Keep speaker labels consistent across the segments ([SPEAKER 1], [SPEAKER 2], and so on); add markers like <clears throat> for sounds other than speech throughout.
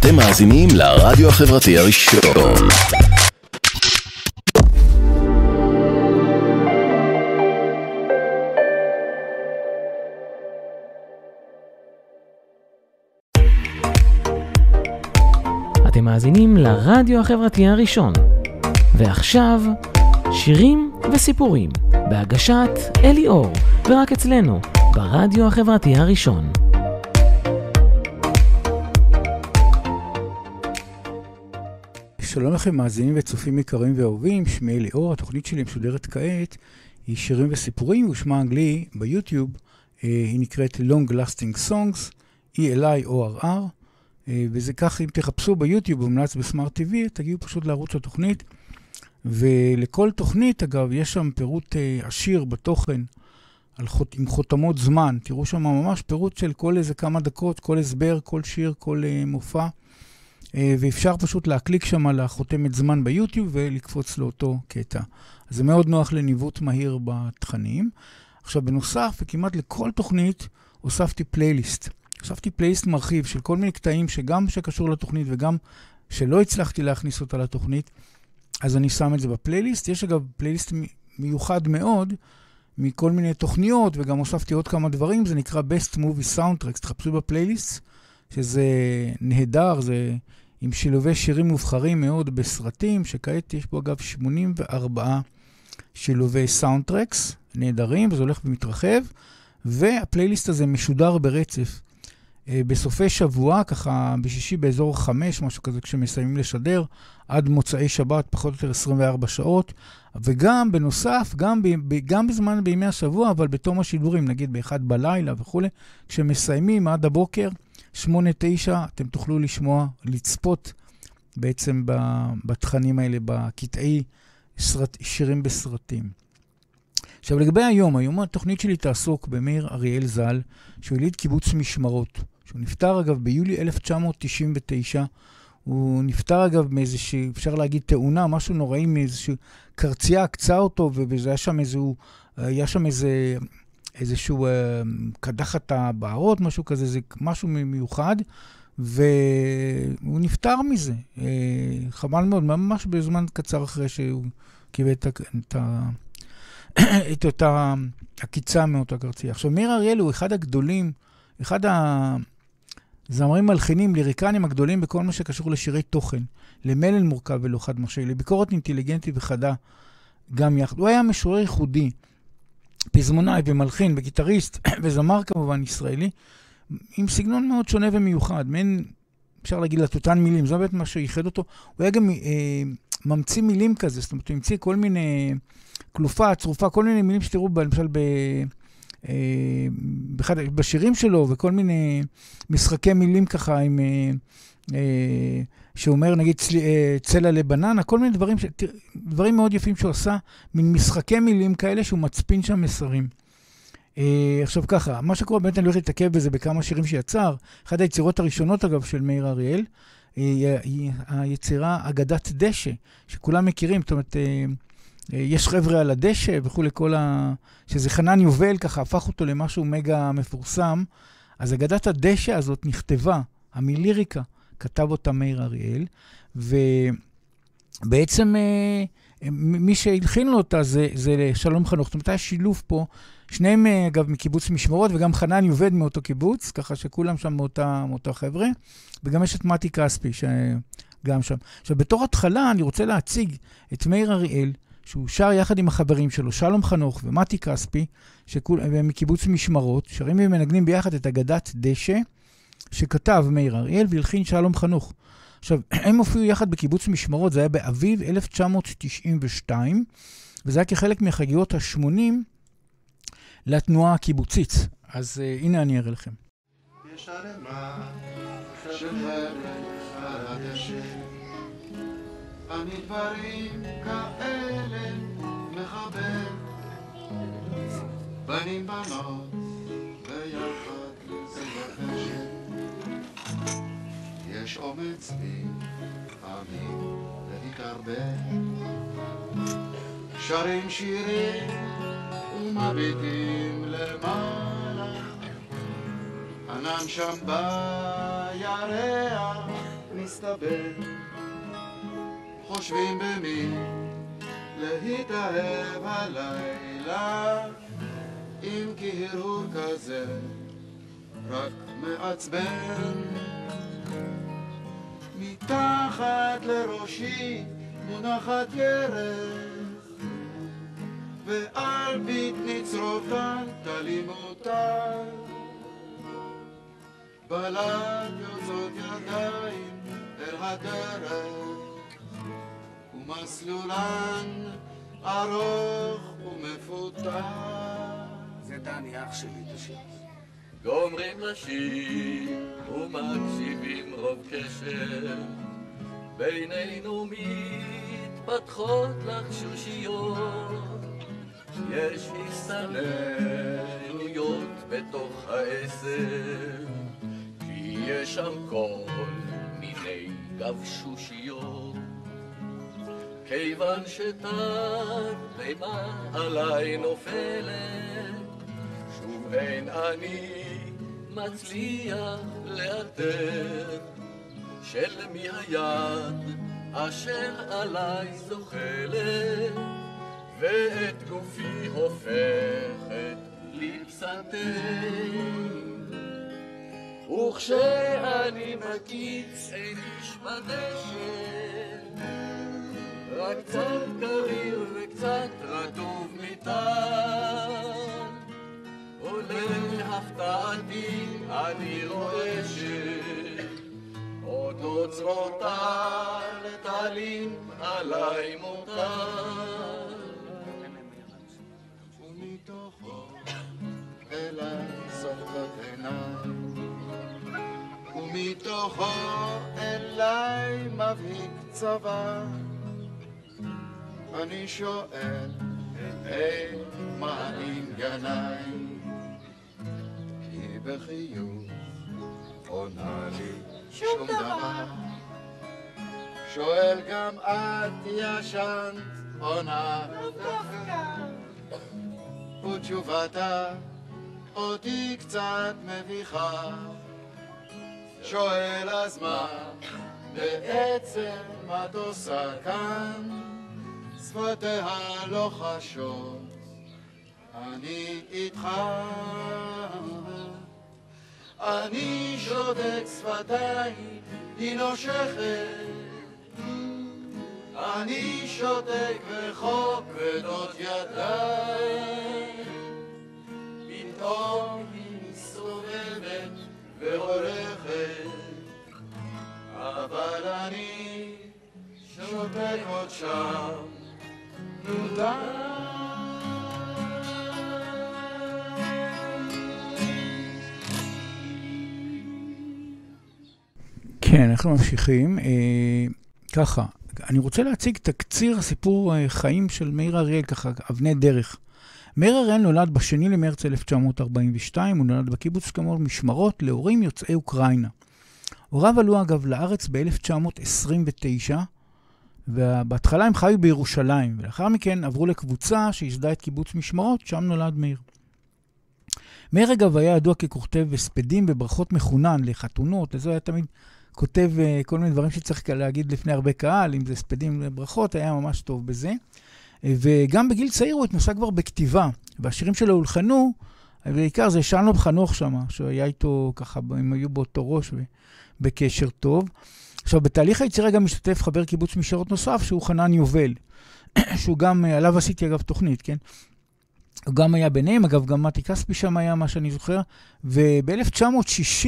[SPEAKER 1] אתם מאזינים לרדיו החברתי הראשון.
[SPEAKER 2] אתם מאזינים לרדיו החברתי הראשון. ועכשיו, שירים וסיפורים, בהגשת אלי אור, ורק אצלנו, ברדיו החברתי הראשון.
[SPEAKER 3] שלום לכם מאזינים וצופים יקרים ואהובים, שמי אלי אור, התוכנית שלי משודרת כעת היא שירים וסיפורים, ושמה האנגלי ביוטיוב, אה, היא נקראת Long Lasting Songs, E-L-I-O-R-R, אה, וזה כך, אם תחפשו ביוטיוב, מומלץ בסמארט TV, תגיעו פשוט לערוץ התוכנית. ולכל תוכנית, אגב, יש שם פירוט אה, עשיר בתוכן, על עם חותמות זמן. תראו שם ממש פירוט של כל איזה כמה דקות, כל הסבר, כל שיר, כל מופע. אה, ואפשר פשוט להקליק שם על החותמת זמן ביוטיוב ולקפוץ לאותו קטע. אז זה מאוד נוח לניווט מהיר בתכנים. עכשיו, בנוסף, וכמעט לכל תוכנית, הוספתי פלייליסט. הוספתי פלייליסט מרחיב של כל מיני קטעים שגם שקשור לתוכנית וגם שלא הצלחתי להכניס אותה לתוכנית, אז אני שם את זה בפלייליסט. יש אגב פלייליסט מיוחד מאוד מכל מיני תוכניות, וגם הוספתי עוד כמה דברים, זה נקרא Best Movie Soundtracks, תחפשו בפלייליסט, שזה נהדר, זה עם שילובי שירים מובחרים מאוד בסרטים, שכעת יש בו אגב 84 שילובי סאונדטרקס נהדרים, וזה הולך ומתרחב, והפלייליסט הזה משודר ברצף. אה, בסופי שבוע, ככה בשישי באזור חמש, משהו כזה, כשמסיימים לשדר, עד מוצאי שבת, פחות או יותר 24 שעות. וגם, בנוסף, גם, ב, גם בזמן, בימי השבוע, אבל בתום השידורים, נגיד באחד בלילה וכולי, כשמסיימים עד הבוקר, 8-9, אתם תוכלו לשמוע, לצפות בעצם בתכנים האלה, בקטעי סרט, שירים בסרטים. עכשיו, לגבי היום, היום התוכנית שלי תעסוק במאיר אריאל ז"ל, שהוא יליד קיבוץ משמרות. שהוא נפטר, אגב, ביולי 1999. הוא נפטר, אגב, מאיזושהי, אפשר להגיד, תאונה, משהו נוראי, מאיזושהי קרצייה עקצה אותו, והיה שם איזשהו, היה שם איזה, איזשהו אה, קדחת הבערות, משהו כזה, זה משהו מיוחד, והוא נפטר מזה. אה, חבל מאוד, ממש בזמן קצר אחרי שהוא קיבל את, את, <coughs> את אותה עקיצה מאותה קרצייה. עכשיו, מאיר אריאל הוא אחד הגדולים, אחד הזמרים מלחינים, ליריקנים הגדולים בכל מה שקשור לשירי תוכן, למלל מורכב ולא חד משאי, לביקורת אינטליגנטית וחדה גם יחד. הוא היה משורר ייחודי, פזמונאי ומלחין וגיטריסט <coughs> וזמר כמובן ישראלי, עם סגנון מאוד שונה ומיוחד, מעין, אפשר להגיד, לטוטן מילים, זה באמת מה שייחד אותו. הוא היה גם אה, ממציא מילים כזה, זאת אומרת, הוא המציא כל מיני, כלופה, צרופה, כל מיני מילים שתראו, למשל ב... אה, באחד, בשירים שלו, וכל מיני משחקי מילים ככה עם... אה, אה, שאומר נגיד צל, צלע לבננה, כל מיני דברים, ש, דברים מאוד יפים שהוא עשה, מין משחקי מילים כאלה שהוא מצפין שם מסרים. עכשיו ככה, מה שקורה, באמת אני הולך להתעכב בזה בכמה שירים שיצר. אחת היצירות הראשונות, אגב, של מאיר אריאל, היא, היא היצירה אגדת דשא, שכולם מכירים, זאת אומרת, יש חבר'ה על הדשא וכולי, כל ה... שזה חנן יובל, ככה הפך אותו למשהו מגה מפורסם. אז אגדת הדשא הזאת נכתבה, המליריקה, כתב אותה מאיר אריאל, ובעצם אה, מי שהלחין לו אותה זה, זה שלום חנוך. זאת אומרת, היה שילוב פה, שניהם אה, אגב מקיבוץ משמרות, וגם חנן יובד מאותו קיבוץ, ככה שכולם שם מאותה, מאותה חבר'ה, וגם יש את מתי כספי, שגם שם. עכשיו, בתור התחלה אני רוצה להציג את מאיר אריאל, שהוא שר יחד עם החברים שלו, שלום חנוך ומתי כספי, שכול, מקיבוץ משמרות, שרים ומנגנים ביחד את אגדת דשא, שכתב מאיר אריאל והלחין שלום חנוך. עכשיו, <clears throat> הם הופיעו יחד בקיבוץ משמרות, זה היה באביב 1992, וזה היה כחלק מחגיגות ה-80 לתנועה הקיבוצית. אז uh, הנה אני אראה לכם. יש ערימה אני בנים בנות יש אומץ בי לפעמים להתערבב, שרים שירים ומביטים למעלה, ענן שם בירח
[SPEAKER 4] מסתבר, חושבים במי להתאהב הלילה, אם כי הרהור כזה רק מעצבן. מתחת לראשי מונחת ירך, ועל בטני צרופתן תלים אותה. בלט יוצאות ידיים אל הדרך, ומסלולן ארוך ומפותח.
[SPEAKER 5] זה דני, אח שלי, תשאיר.
[SPEAKER 6] גומרים לשיר ומקשיבים רוב קשר בינינו מתפתחות לחשושיות יש הסתננויות בתוך העשר כי יש שם כל מיני גבשושיות כיוון שתרדמה עליי נופלת שוב אין אני מצליח לאתר של מי היד אשר עליי זוחלת ואת גופי הופכת לפסנתר. וכשאני מקיץ אין איש בדשא רק קצת קריר וקצת רטוב מטעם ולהפתעתי אני רואה שעוד אוצרותיי תלים עליי מותר
[SPEAKER 4] ומתוכו אליי זורקות עיניים. ומתוכו אליי מבהיק צבא. אני שואל היי מה ענייניי היא בחיוך עונה לי שום דבר. שואל גם את ישנת עונה. ותשובתה אותי קצת מביכה. שואל אז מה בעצם את עושה כאן? שפתיה לא חשות אני איתך אני שותק שפתיים, היא נושכת אני שותק וחוק כבדות ידיים. פתאום היא מסתובבת והולכת אבל אני שותק עוד שם. נו
[SPEAKER 3] כן, אנחנו ממשיכים. אה, ככה, אני רוצה להציג תקציר הסיפור אה, חיים של מאיר אריאל, ככה, אבני דרך. מאיר אריאל נולד בשני למרץ 1942, הוא נולד בקיבוץ כמור משמרות להורים יוצאי אוקראינה. הוריו עלו אגב לארץ ב-1929, ובהתחלה הם חיו בירושלים, ולאחר מכן עברו לקבוצה שייסדה את קיבוץ משמרות, שם נולד מאיר. מאיר אגב היה ידוע ככותב הספדים וברכות מחונן לחתונות, לזה היה תמיד כותב uh, כל מיני דברים שצריך להגיד לפני הרבה קהל, אם זה הספדים וברכות, היה ממש טוב בזה. Uh, וגם בגיל צעיר הוא התנסה כבר בכתיבה, והשירים שלו הולחנו, בעיקר זה שלום חנוך שם, שהיה איתו ככה, הם היו באותו ראש ובקשר טוב. עכשיו, בתהליך היצירה גם משתתף חבר קיבוץ משרות נוסף, שהוא חנן יובל, <coughs> שהוא גם, אה, עליו עשיתי אגב תוכנית, כן? הוא גם היה ביניהם, אגב, גם מתי כספי שם היה, מה שאני זוכר, וב-1960,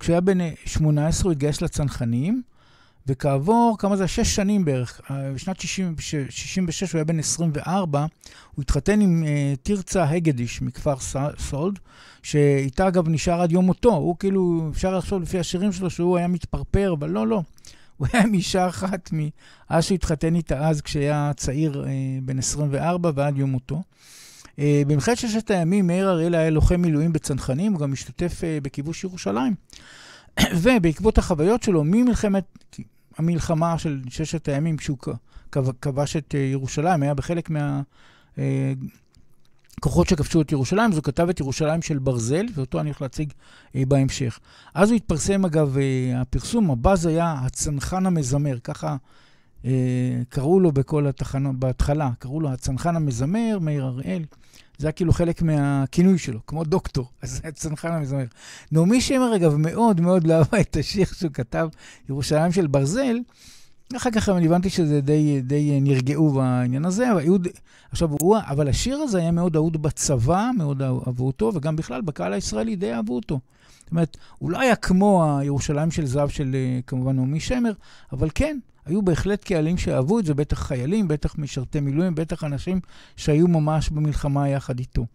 [SPEAKER 3] כשהוא היה בן 18, הוא התגייס לצנחנים, וכעבור, כמה זה? שש שנים בערך, אה, בשנת 66' הוא היה בן 24, הוא התחתן עם uh, תרצה הגדיש מכפר סולד, שאיתה אגב נשאר עד יום מותו. הוא כאילו, אפשר לחשוב לפי השירים שלו שהוא היה מתפרפר, אבל לא, לא. הוא היה עם אישה אחת מאז שהוא התחתן איתה אז, כשהיה צעיר uh, בן 24 ועד יום מותו. Uh, במלחמת ששת הימים מאיר אריאל היה לוחם מילואים בצנחנים, הוא גם השתתף uh, בכיבוש ירושלים. <clears throat> ובעקבות החוויות שלו ממלחמת המלחמה של ששת הימים, כשהוא כבש את ירושלים, היה בחלק מה... כוחות שכבשו את ירושלים, אז הוא כתב את ירושלים של ברזל, ואותו אני הולך להציג אה, בהמשך. אז הוא התפרסם, אגב, אה, הפרסום, הבאז היה הצנחן המזמר, ככה אה, קראו לו בכל התחנות, בהתחלה, קראו לו הצנחן המזמר, מאיר אריאל. זה היה כאילו חלק מהכינוי שלו, כמו דוקטור, <laughs> אז זה הצנחן המזמר. נעמי שמר, אגב, מאוד מאוד לא אהבה את השיר שהוא כתב, ירושלים של ברזל. אחר כך אני הבנתי שזה די, די נרגעו בעניין הזה, אבל, יהוד, עכשיו, הוא, אבל השיר הזה היה מאוד אהוד בצבא, מאוד אהבו אותו, וגם בכלל בקהל הישראלי די אהבו אותו. זאת אומרת, הוא לא היה כמו הירושלים של זהב של אה, כמובן נעמי שמר, אבל כן, היו בהחלט קהלים שאהבו את זה, בטח חיילים, בטח משרתי מילואים, בטח אנשים שהיו ממש במלחמה יחד איתו.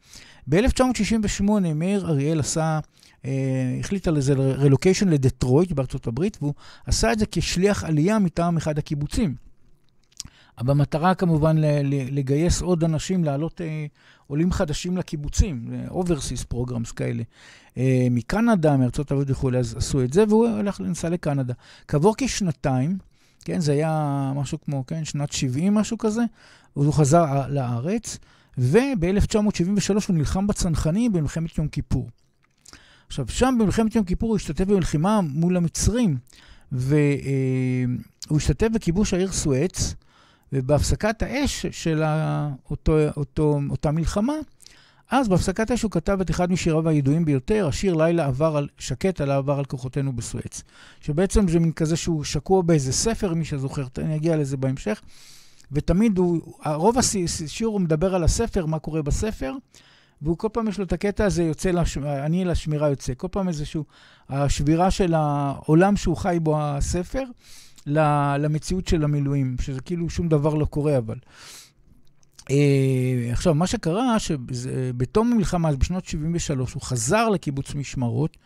[SPEAKER 3] ב-1968 מאיר אריאל עשה, אה, החליט על איזה רלוקיישן לדטרויט בארצות הברית, והוא עשה את זה כשליח עלייה מטעם אחד הקיבוצים. במטרה כמובן לגייס עוד אנשים, להעלות אה, עולים חדשים לקיבוצים, overseas programs כאלה, אה, מקנדה, מארצות הברית וכולי, אז עשו את זה, והוא הלך לנסוע לקנדה. כעבור כשנתיים, כן, זה היה משהו כמו, כן, שנת 70, משהו כזה, הוא חזר לארץ, וב-1973 הוא נלחם בצנחנים במלחמת יום כיפור. עכשיו, שם במלחמת יום כיפור הוא השתתף במלחימה מול המצרים, והוא אה, השתתף בכיבוש העיר סואץ, ובהפסקת האש של אותו, אותו, אותה מלחמה, אז בהפסקת האש הוא כתב את אחד משיריו הידועים ביותר, השיר לילה עבר על, שקט על העבר על כוחותינו בסואץ. שבעצם זה מין כזה שהוא שקוע באיזה ספר, מי שזוכר, אני אגיע לזה בהמשך. ותמיד הוא, רוב השיר הוא מדבר על הספר, מה קורה בספר, והוא כל פעם יש לו את הקטע הזה, יוצא, לש... אני לשמירה יוצא. כל פעם איזשהו, השבירה של העולם שהוא חי בו הספר, למציאות של המילואים, שזה כאילו שום דבר לא קורה אבל. Uh, עכשיו, מה שקרה, שבתום המלחמה, בשנות 73, הוא חזר לקיבוץ משמרות,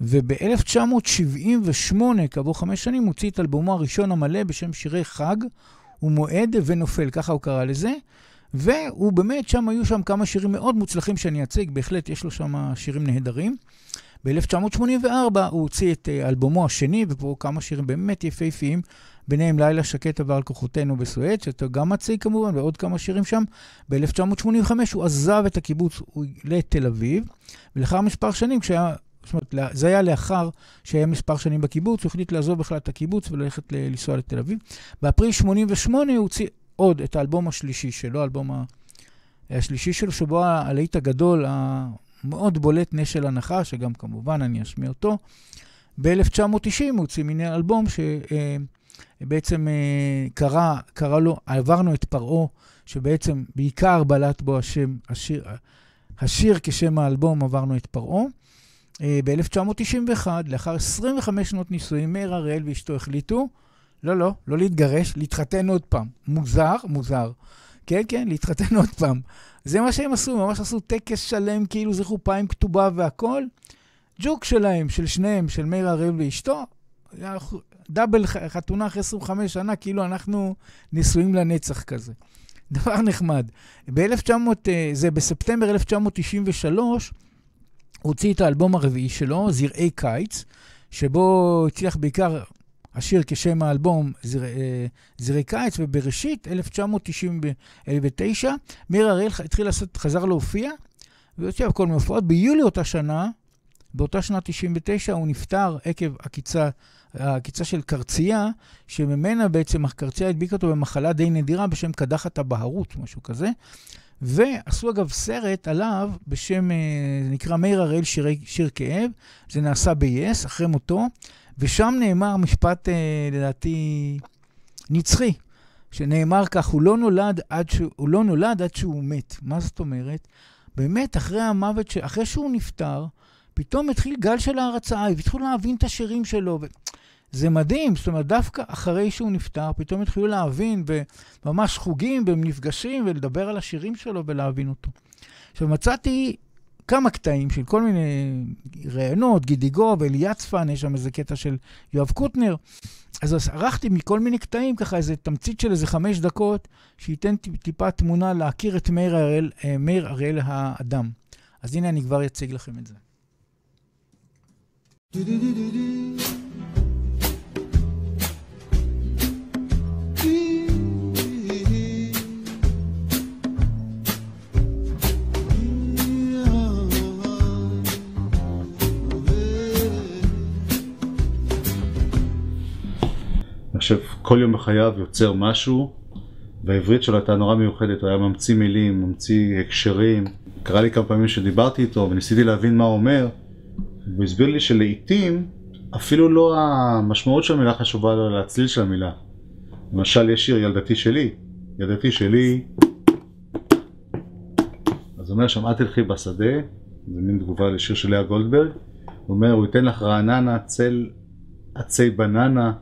[SPEAKER 3] וב-1978, כעבור חמש שנים, הוציא את אלבומו הראשון המלא בשם שירי חג ומועד ונופל, ככה הוא קרא לזה. והוא באמת, שם היו שם כמה שירים מאוד מוצלחים שאני אציג, בהחלט יש לו שם שירים נהדרים. ב-1984 הוא הוציא את אה, אלבומו השני, ופה כמה שירים באמת יפהפיים, ביניהם לילה שקט עבר על כוחותינו בסואץ, שאתה גם מציג כמובן, ועוד כמה שירים שם. ב-1985 הוא עזב את הקיבוץ לתל אביב, ולאחר מספר שנים, כשהיה, זאת אומרת, זה היה לאחר שהיה מספר שנים בקיבוץ, הוא החליט לעזוב בכלל את הקיבוץ וללכת לנסוע לתל אביב. באפריל 88 הוא הוציא עוד את האלבום השלישי שלו, האלבום השלישי שלו, שבו הלהיט הגדול, המאוד בולט, נשל הנחה, שגם כמובן אני אשמיע אותו. ב-1990 הוא הוציא מיני אלבום שבעצם אה, קרא, קרא לו, עברנו את פרעה, שבעצם בעיקר בלט בו השם, השיר, השיר כשם האלבום, עברנו את פרעה. אה, ב-1991, לאחר 25 שנות נישואים, מאיר הראל ואשתו החליטו לא, לא, לא להתגרש, להתחתן עוד פעם. מוזר, מוזר. כן, כן, להתחתן עוד פעם. זה מה שהם עשו, ממש עשו טקס שלם, כאילו זה חופה עם כתובה והכול. ג'וק שלהם, של שניהם, של מאיר הראל ואשתו, דאבל חתונה אחרי 25 שנה, כאילו אנחנו נשואים לנצח כזה. <laughs> דבר נחמד. ב-1900, אה, זה בספטמבר 1993, הוא הוציא את האלבום הרביעי שלו, זרעי קיץ, שבו הצליח בעיקר השיר כשם האלבום זר, אה, זרי קיץ, ובראשית, 1999, מאיר אריאל התחיל לעשות, חזר להופיע, ויוצא בכל מיני הופעות. ביולי אותה שנה, באותה שנה 99, הוא נפטר עקב עקיצה, העקיצה של קרצייה, שממנה בעצם הקרצייה הדביקה אותו במחלה די נדירה בשם קדחת הבהרות, משהו כזה. ועשו אגב סרט עליו בשם, זה אה, נקרא מאיר אריאל שיר כאב, זה נעשה ב-yes, אחרי מותו. ושם נאמר משפט, אה, לדעתי, נצחי, שנאמר כך, הוא לא, נולד עד ש... הוא לא נולד עד שהוא מת. מה זאת אומרת? באמת, אחרי המוות, ש... אחרי שהוא נפטר, פתאום התחיל גל של הערצה, והתחילו להבין את השירים שלו. ו... זה מדהים, זאת אומרת, דווקא אחרי שהוא נפטר, פתאום התחילו להבין, וממש חוגים, והם נפגשים, ולדבר על השירים שלו ולהבין אותו. עכשיו, מצאתי כמה קטעים של כל מיני ראיונות, גידי גוב, אליה צפן, יש שם איזה קטע של יואב קוטנר. אז ערכתי מכל מיני קטעים, ככה איזה תמצית של איזה חמש דקות, שייתן טיפה תמונה להכיר את מאיר אריאל, אה, מאיר אריאל האדם. אז הנה אני כבר אציג לכם את זה.
[SPEAKER 7] חושב, כל יום בחייו יוצר משהו, והעברית שלו הייתה נורא מיוחדת, הוא היה ממציא מילים, ממציא הקשרים. קרה לי כמה פעמים שדיברתי איתו וניסיתי להבין מה הוא אומר, והוא הסביר לי שלעיתים אפילו לא המשמעות של המילה חשובה לו, אלא הצליל של המילה. למשל, יש שיר ילדתי שלי, ילדתי שלי, אז הוא אומר שם, אל תלכי בשדה, זה מין תגובה לשיר של לאה גולדברג, הוא אומר, הוא ייתן לך רעננה, צל עצי בננה,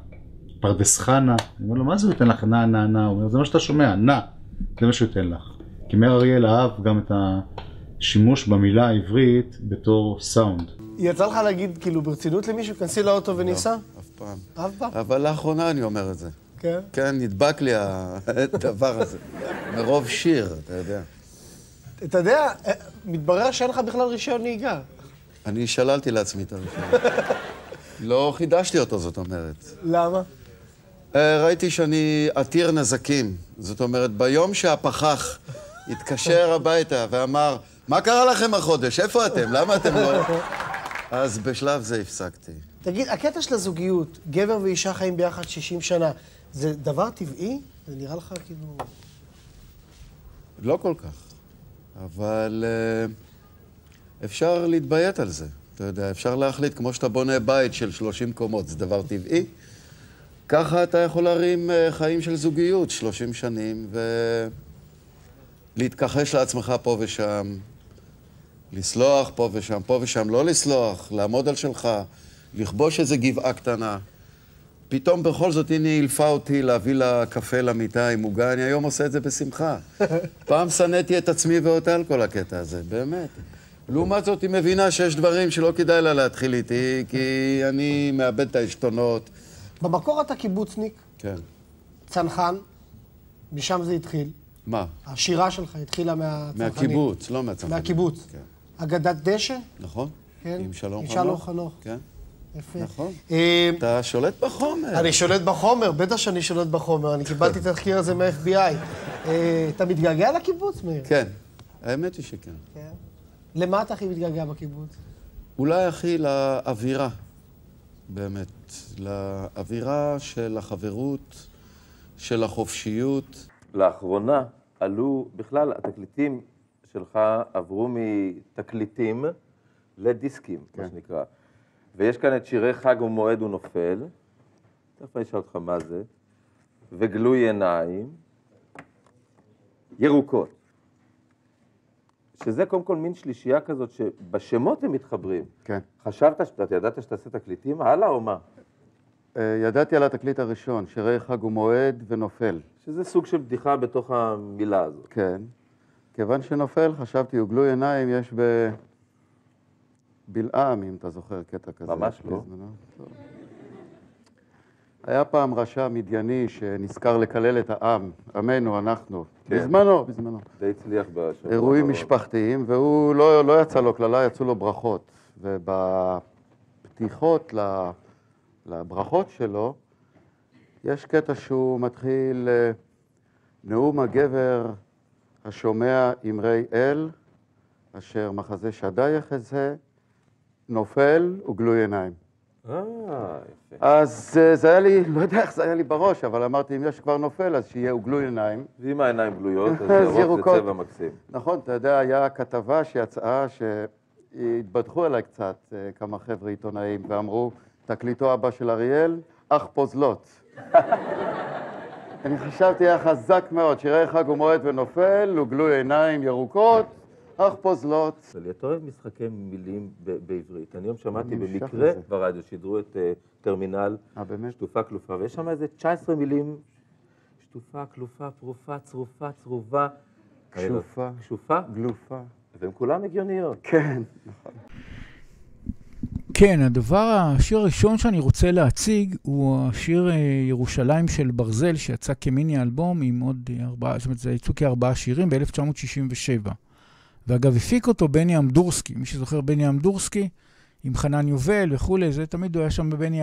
[SPEAKER 7] פרדס חנה, אני אומר לו, מה זה הוא ייתן לך נע נע נע? הוא אומר, זה מה שאתה שומע, נע, זה מה שהוא ייתן לך. כי מאיר אריאל אהב גם את השימוש במילה העברית בתור סאונד.
[SPEAKER 8] יצא לך להגיד, כאילו, ברצינות למישהו, כנסי לאוטו וניסע?
[SPEAKER 4] אף פעם.
[SPEAKER 8] אף פעם?
[SPEAKER 4] אבל לאחרונה אני אומר את זה.
[SPEAKER 8] כן.
[SPEAKER 4] כן, נדבק לי <laughs> הדבר הזה. מרוב שיר, אתה יודע.
[SPEAKER 8] אתה יודע, אה, מתברר שאין לך בכלל רישיון נהיגה.
[SPEAKER 4] אני שללתי לעצמי את הרישיון. <laughs> לא חידשתי אותו, זאת אומרת.
[SPEAKER 8] למה?
[SPEAKER 4] אה, ראיתי שאני עתיר נזקים. זאת אומרת, ביום שהפחח התקשר הביתה ואמר, מה קרה לכם החודש? איפה אתם? למה אתם לא... אז בשלב זה הפסקתי.
[SPEAKER 8] תגיד, הקטע של הזוגיות, גבר ואישה חיים ביחד 60 שנה, זה דבר טבעי? זה נראה לך כאילו...
[SPEAKER 4] לא כל כך, אבל uh, אפשר להתביית על זה. אתה יודע, אפשר להחליט, כמו שאתה בונה בית של 30 קומות, זה דבר טבעי. ככה אתה יכול להרים uh, חיים של זוגיות, 30 שנים, ולהתכחש לעצמך פה ושם, לסלוח פה ושם, פה ושם לא לסלוח, לעמוד על שלך, לכבוש איזה גבעה קטנה. פתאום בכל זאת, הנה היא אילפה אותי להביא לה קפה למיטה עם עוגה, אני היום עושה את זה בשמחה. <laughs> פעם שנאתי את עצמי ואותה על כל הקטע הזה, באמת. לעומת זאת, היא מבינה שיש דברים שלא כדאי לה להתחיל איתי, כי אני מאבד את העשתונות.
[SPEAKER 8] במקור אתה קיבוצניק,
[SPEAKER 4] כן.
[SPEAKER 8] צנחן, משם זה התחיל.
[SPEAKER 4] מה?
[SPEAKER 8] השירה שלך התחילה מהצנחנים.
[SPEAKER 4] מהקיבוץ, לא מהצנחנים.
[SPEAKER 8] מהקיבוץ.
[SPEAKER 4] כן.
[SPEAKER 8] אגדת דשא?
[SPEAKER 4] נכון.
[SPEAKER 8] כן.
[SPEAKER 4] עם שלום
[SPEAKER 8] עם
[SPEAKER 4] חנוך.
[SPEAKER 8] שלום חנוך.
[SPEAKER 4] כן,
[SPEAKER 8] יפה.
[SPEAKER 4] נכון.
[SPEAKER 8] אה,
[SPEAKER 4] אתה שולט בחומר.
[SPEAKER 8] אני שולט בחומר, בטח שאני שולט בחומר. אני קיבלתי את התחקיר הזה מה-FBI. אה, אתה מתגעגע לקיבוץ, מאיר?
[SPEAKER 4] כן, האמת היא שכן.
[SPEAKER 8] כן. למה אתה הכי מתגעגע בקיבוץ?
[SPEAKER 4] אולי הכי לאווירה, באמת. לאווירה של החברות, של החופשיות.
[SPEAKER 9] לאחרונה עלו, בכלל, התקליטים שלך עברו מתקליטים לדיסקים, מה
[SPEAKER 4] כן.
[SPEAKER 9] שנקרא. ויש כאן את שירי חג ומועד ונופל, תכף אני אשאל אותך מה זה, וגלוי עיניים, ירוקות. שזה קודם כל מין שלישייה כזאת שבשמות הם מתחברים.
[SPEAKER 4] כן.
[SPEAKER 9] חשבת, שאתה אתה ידעת שתעשה תקליטים? הלאה או מה?
[SPEAKER 4] ידעתי על התקליט הראשון, שירי חג ומועד ונופל.
[SPEAKER 9] שזה סוג של בדיחה בתוך המילה הזאת.
[SPEAKER 4] כן. כיוון שנופל, חשבתי, הוגלו עיניים, יש ב... בלעם, אם אתה זוכר קטע כזה.
[SPEAKER 9] ממש לא.
[SPEAKER 4] היה פעם רשע מדייני שנזכר לקלל את העם, עמנו, אנחנו.
[SPEAKER 9] כן.
[SPEAKER 4] בזמנו, בזמנו.
[SPEAKER 9] די הצליח בשבוע
[SPEAKER 4] אירועים
[SPEAKER 9] האחרון.
[SPEAKER 4] משפחתיים, והוא לא, לא יצא לו קללה, יצאו לו ברכות. ובפתיחות לברכות שלו, יש קטע שהוא מתחיל, אה, נאום הגבר השומע אמרי אל, אשר מחזה שדי יחזה, נופל וגלוי עיניים.
[SPEAKER 9] אה.
[SPEAKER 4] אז אה, זה היה לי, לא יודע איך זה היה לי בראש, אבל אמרתי, אם יש כבר נופל, אז שיהיה וגלוי עיניים.
[SPEAKER 9] ואם העיניים גלויות, אז <laughs> ירוק זה. צבע מקסים.
[SPEAKER 4] נכון, אתה יודע, היה כתבה שיצאה, שהתבדחו עליי קצת אה, כמה חבר'ה עיתונאים, ואמרו, תקליטו הבא של אריאל, אח פוזלות. <laughs> אני חשבתי, היה חזק מאוד, שירי חג ומועד ונופל, וגלוי עיניים ירוקות, אח פוזלות.
[SPEAKER 9] אבל אתה אוהב משחקי מילים בעברית. אני היום שמעתי
[SPEAKER 4] אני
[SPEAKER 9] במקרה. ברדיו, שידרו את אה, טרמינל
[SPEAKER 4] אה?
[SPEAKER 9] שטופה כלופה, ויש שם איזה 19 מילים, שטופה, כלופה, פרופה, צרופה, צרובה.
[SPEAKER 4] כשופה.
[SPEAKER 9] כשופה,
[SPEAKER 4] גלופה.
[SPEAKER 9] והן כולן הגיוניות.
[SPEAKER 4] כן.
[SPEAKER 3] כן, הדבר, השיר הראשון שאני רוצה להציג הוא השיר אה, ירושלים של ברזל, שיצא כמיני אלבום עם עוד ארבעה, זאת אומרת, זה יצאו כארבעה שירים ב-1967. ואגב, הפיק אותו בני אמדורסקי, מי שזוכר בני אמדורסקי, עם חנן יובל וכולי, זה תמיד הוא היה שם בבני,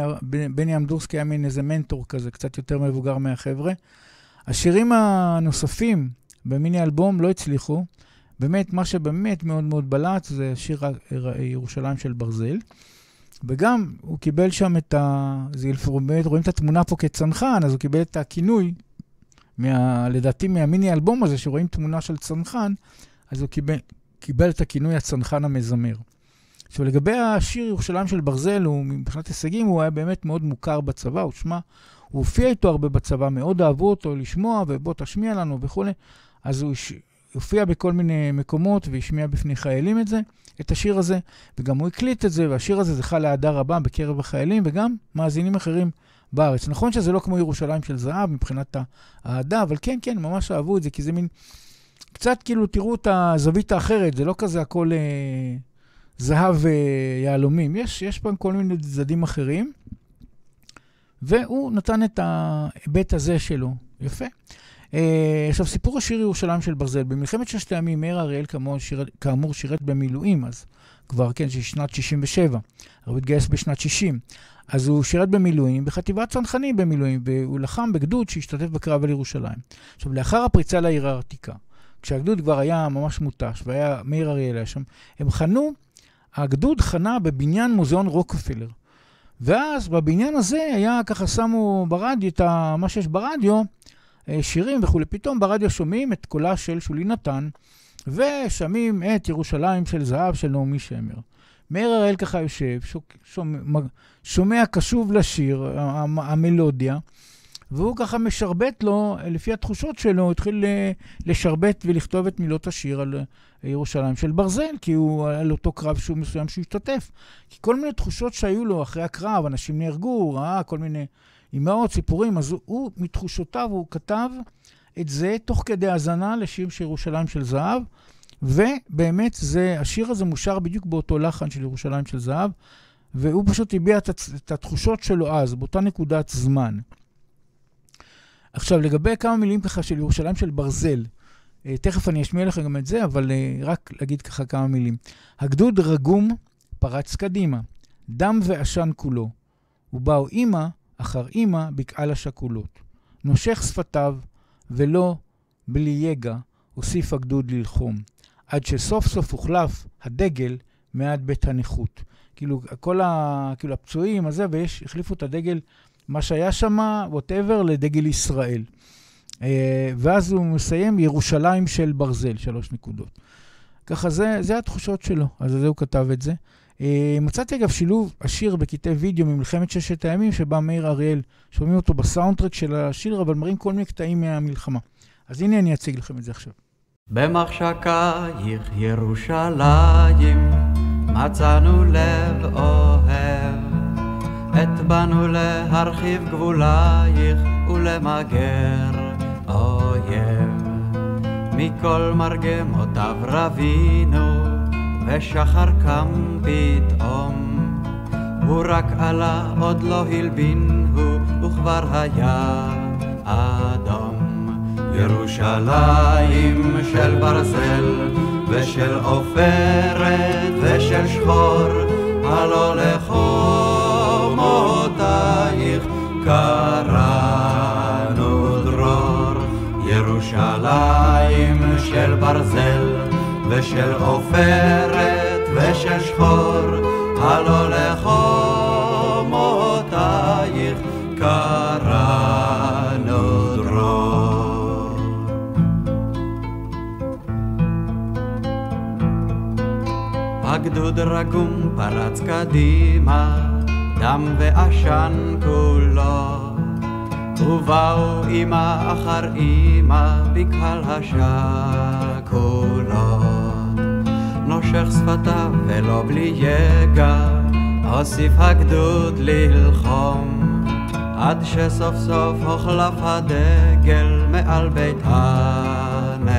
[SPEAKER 3] בני אמדורסקי היה מין איזה מנטור כזה, קצת יותר מבוגר מהחבר'ה. השירים הנוספים במיני אלבום לא הצליחו. באמת, מה שבאמת מאוד מאוד בלט זה שיר ה- ירושלים של ברזל. וגם הוא קיבל שם את ה... זה באמת רואים את התמונה פה כצנחן, אז הוא קיבל את הכינוי, מה... לדעתי מהמיני אלבום הזה, שרואים תמונה של צנחן, אז הוא קיבל, קיבל את הכינוי הצנחן המזמר. עכשיו, לגבי השיר ירושלים של ברזל, הוא מבחינת הישגים, הוא היה באמת מאוד מוכר בצבא, הוא שמע, הוא הופיע איתו הרבה בצבא, מאוד אהבו אותו לשמוע, ובוא תשמיע לנו וכולי. אז הוא הופיע בכל מיני מקומות והשמיע בפני חיילים את זה, את השיר הזה, וגם הוא הקליט את זה, והשיר הזה זכה לאהדה רבה בקרב החיילים, וגם מאזינים אחרים בארץ. נכון שזה לא כמו ירושלים של זהב מבחינת האהדה, אבל כן, כן, ממש אהבו את זה, כי זה מין... קצת כאילו, תראו את הזווית האחרת, זה לא כזה הכל אה, זהב ויהלומים. אה, יש, יש פה כל מיני צדדים אחרים. והוא נתן את ההיבט הזה שלו. יפה. Uh, עכשיו, סיפור השיר ירושלים של ברזל. במלחמת ששת הימים, מאיר אריאל כאמור, שיר, כאמור שירת במילואים, אז כבר, כן, של שנת 67. הוא התגייס בשנת 60. אז הוא שירת במילואים, בחטיבת צנחנים במילואים, והוא לחם בגדוד שהשתתף בקרב על ירושלים. עכשיו, לאחר הפריצה לעיר העתיקה, כשהגדוד כבר היה ממש מותש, והיה מאיר אריאל היה שם, הם חנו, הגדוד חנה בבניין מוזיאון רוקפלר. ואז בבניין הזה היה ככה שמו ברדיו, את מה שיש ברדיו, אה, שירים וכולי. פתאום ברדיו שומעים את קולה של שולי נתן, ושומעים את ירושלים של זהב של נעמי שמר. מאיר הראל ככה יושב, שומע, שומע קשוב לשיר, המלודיה, והוא ככה משרבט לו, לפי התחושות שלו, הוא התחיל לשרבט ולכתוב את מילות השיר על ירושלים של ברזל, כי הוא על אותו קרב שהוא מסוים שהוא השתתף. כי כל מיני תחושות שהיו לו אחרי הקרב, אנשים נהרגו, ראה כל מיני אימהות, סיפורים, אז הוא, הוא מתחושותיו, הוא כתב את זה תוך כדי האזנה לשיר של ירושלים של זהב, ובאמת זה, השיר הזה מושר בדיוק באותו לחן של ירושלים של זהב, והוא פשוט הביע את, את התחושות שלו אז, באותה נקודת זמן. עכשיו, לגבי כמה מילים ככה של ירושלים של ברזל, אה, תכף אני אשמיע לכם גם את זה, אבל אה, רק להגיד ככה כמה מילים. הגדוד רגום פרץ קדימה, דם ועשן כולו, ובאו אימא אחר אימא בקעה לשכולות. נושך שפתיו, ולא בלי יגע, הוסיף הגדוד ללחום, עד שסוף סוף הוחלף הדגל מעד בית הנכות. כאילו, כל ה... כאילו הפצועים, הזה, ויש, החליפו את הדגל, מה שהיה שם, ווטאבר, לדגל ישראל. Uh, ואז הוא מסיים, ירושלים של ברזל, שלוש נקודות. ככה, זה, זה התחושות שלו, אז זה הוא כתב את זה. Uh, מצאתי אגב שילוב השיר בקטעי וידאו ממלחמת ששת הימים, שבה מאיר אריאל, שומעים אותו בסאונדטרק של השיר, אבל מראים כל מיני קטעים מהמלחמה. אז הנה אני אציג לכם את זה עכשיו.
[SPEAKER 10] במחשקייך ירושלים מצאנו לב אוהב, את בנו להרחיב גבולייך ולמגר אויב. מכל מרגמותיו רבינו, ושחר קם פתאום. הוא רק עלה, עוד לא הלבין הוא, וכבר היה אדום. ירושלים של ברזל, ושל עופרת, ושל שחור, הלא לחומותייך קראנו דרור. ירושלים של ברזל, ושל עופרת, ושל שחור, הלא לחומותייך קראנו דרור. הגדוד רגום פרץ קדימה, דם ועשן כולו. ובאו אמא אחר אמא בקהל השקולות. נושך שפתיו ולא בלי יגע, הוסיף הגדוד ללחום. עד שסוף סוף הוחלף הדגל מעל בית הנכות.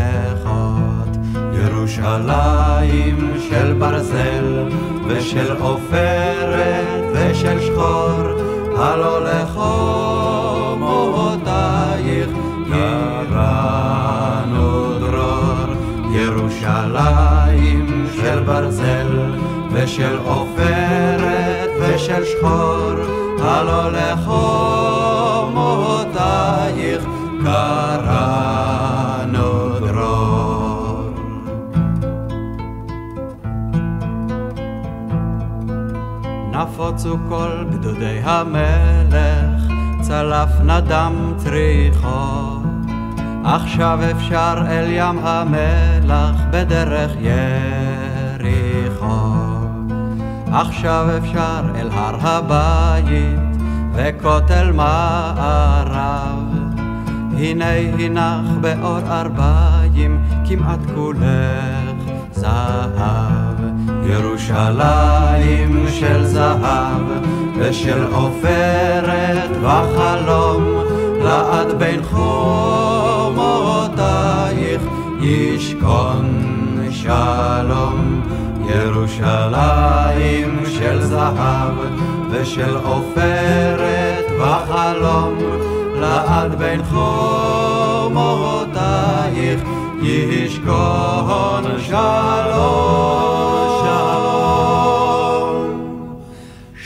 [SPEAKER 10] ירושלים של ברזל ושל עופרת ושל שחור, הלא לחומותייך קראנו דרור. ירושלים של ברזל ושל עופרת ושל שחור, הלא פרצו כל גדודי המלך, צלף נדם צריחו. עכשיו אפשר אל ים המלח בדרך יריחו. עכשיו אפשר אל הר הבית וכותל מערב. הנה הנך באור ארבעים כמעט כולך זהב. ירושלים של זהב ושל עופרת וחלום לעד בין חומותייך ישכון שלום. ירושלים של זהב ושל עופרת וחלום לעד בין חומותייך ישכון שלום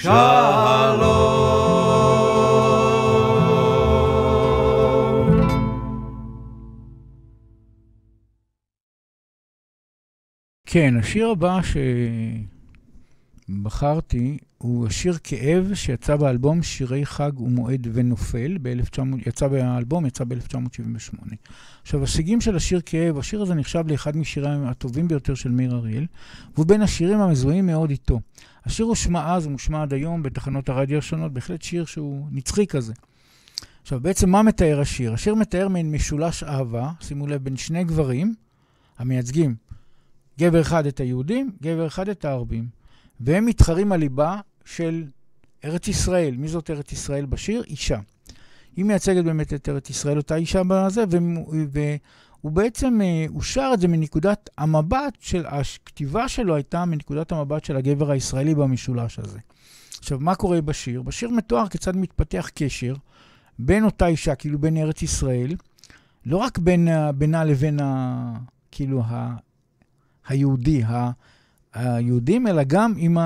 [SPEAKER 10] שלום
[SPEAKER 3] כן, השיר הבא שבחרתי הוא השיר כאב שיצא באלבום שירי חג ומועד ונופל, ב-1900, יצא באלבום, יצא ב-1978. עכשיו, ההישגים של השיר כאב, השיר הזה נחשב לאחד משיריהם הטובים ביותר של מאיר אריאל, והוא בין השירים המזוהים מאוד איתו. השיר הושמע אז, הוא מושמע עד היום בתחנות הרדיו השונות, בהחלט שיר שהוא נצחי כזה. עכשיו, בעצם מה מתאר השיר? השיר מתאר מעין משולש אהבה, שימו לב, בין שני גברים המייצגים גבר אחד את היהודים, גבר אחד את הערבים. והם מתחרים על ליבה של ארץ ישראל. מי זאת ארץ ישראל בשיר? אישה. היא מייצגת באמת את ארץ ישראל, אותה אישה בזה, והוא בעצם, אה, הוא שר את זה מנקודת המבט של, הכתיבה שלו הייתה מנקודת המבט של הגבר הישראלי במשולש הזה. עכשיו, מה קורה בשיר? בשיר מתואר כיצד מתפתח קשר בין אותה אישה, כאילו בין ארץ ישראל, לא רק בין, בינה לבין ה, כאילו היהודי, היהודים, אלא גם עם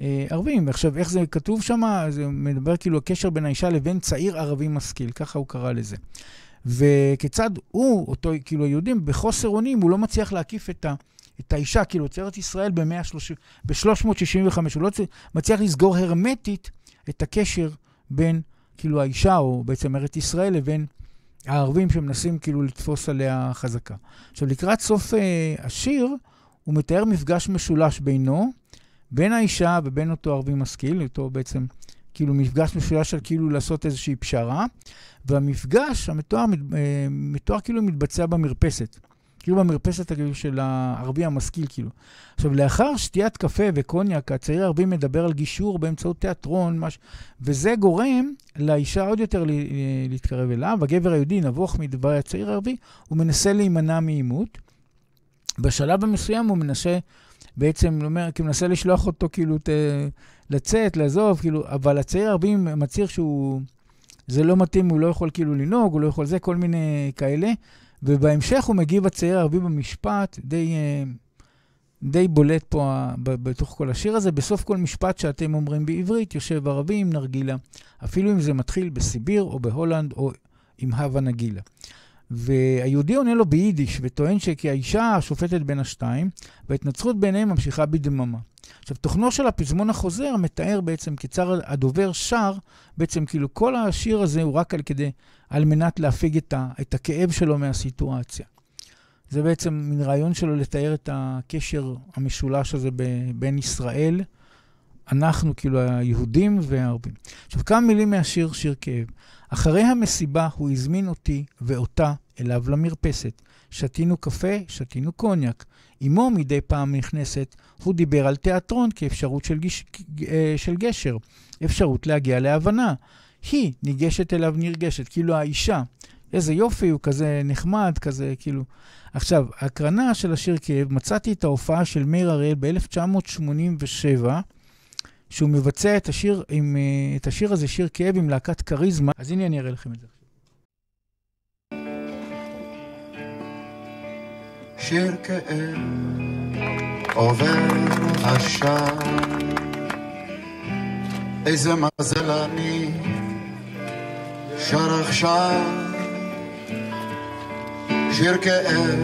[SPEAKER 3] הערבים. ועכשיו, איך זה כתוב שם? זה מדבר כאילו הקשר בין האישה לבין צעיר ערבי משכיל, ככה הוא קרא לזה. וכיצד הוא, אותו, כאילו היהודים, בחוסר אונים, הוא לא מצליח להקיף את, ה, את האישה, כאילו, את ארץ ישראל ב-365, הוא לא מצליח לסגור הרמטית את הקשר בין, כאילו, האישה, או בעצם ארץ ישראל, לבין הערבים שמנסים כאילו לתפוס עליה חזקה. עכשיו, לקראת סוף uh, השיר, הוא מתאר מפגש משולש בינו, בין האישה ובין אותו ערבי משכיל, אותו בעצם כאילו מפגש משולש של כאילו לעשות איזושהי פשרה, והמפגש המתואר אה, מתואר כאילו מתבצע במרפסת. כאילו במרפסת כאילו, של הערבי המשכיל, כאילו. עכשיו, לאחר שתיית קפה וקוניאק, הצעיר הערבי מדבר על גישור באמצעות תיאטרון, מש... וזה גורם לאישה עוד יותר להתקרב אליו. הגבר היהודי, נבוך מדברי הצעיר הערבי, הוא מנסה להימנע מעימות. בשלב המסוים הוא מנסה, בעצם, אומר, כי מנסה לשלוח אותו, כאילו, ת... לצאת, לעזוב, כאילו, אבל הצעיר הערבי מצהיר שהוא... זה לא מתאים, הוא לא יכול כאילו לנהוג, הוא לא יכול זה, כל מיני כאלה. ובהמשך הוא מגיב הצעיר הערבי במשפט, די, אה, די בולט פה בתוך כל השיר הזה. בסוף כל משפט שאתם אומרים בעברית, יושב ערבי עם נרגילה, אפילו אם זה מתחיל בסיביר או בהולנד או עם הווה נגילה. והיהודי עונה לו ביידיש וטוען שכי האישה השופטת בין השתיים, וההתנצחות ביניהם ממשיכה בדממה. עכשיו, תוכנו של הפזמון החוזר מתאר בעצם כיצר הדובר שר, בעצם כאילו כל השיר הזה הוא רק על כדי, על מנת להפיג את, ה, את הכאב שלו מהסיטואציה. זה בעצם מין רעיון שלו לתאר את הקשר המשולש הזה ב, בין ישראל, אנחנו כאילו היהודים והערבים. עכשיו, כמה מילים מהשיר, שיר כאב. אחרי המסיבה הוא הזמין אותי ואותה אליו למרפסת. שתינו קפה, שתינו קוניאק. אמו מדי פעם נכנסת, הוא דיבר על תיאטרון כאפשרות של, גש... אה, של גשר, אפשרות להגיע להבנה. היא ניגשת אליו נרגשת, כאילו האישה. איזה יופי, הוא כזה נחמד, כזה כאילו... עכשיו, הקרנה של השיר כאב, מצאתי את ההופעה של מאיר אריאל ב-1987, שהוא מבצע את השיר, עם, אה, את השיר הזה, שיר כאב, עם להקת כריזמה. אז הנה אני אראה לכם את זה.
[SPEAKER 11] שיר כאב עובר השער איזה מזל אני שר עכשיו. שיר כאב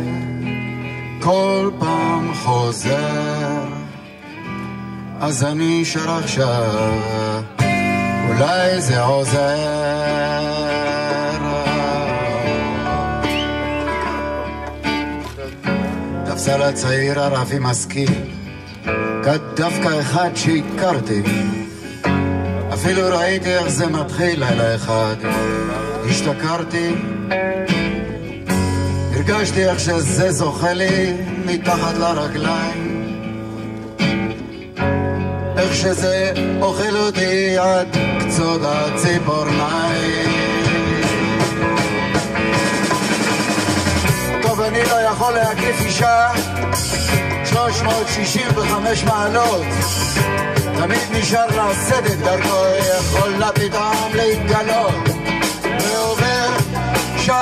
[SPEAKER 11] כל פעם חוזר
[SPEAKER 4] אז אני אשאר עכשיו, אולי זה עוזר. תפסה לצעיר ערבי משכיל, כת דווקא אחד שהכרתי, אפילו ראיתי איך זה מתחיל לילה אחד, השתכרתי, הרגשתי איך שזה זוכה לי מתחת לרגליים. איך שזה אוכל אותי עד קצות הציפורניים. אני לא יכול להקיף אישה 365 מעלות. תמיד נשאר לה סדק דרכו, יכולה פתאום להתגלות. ועובר, שב,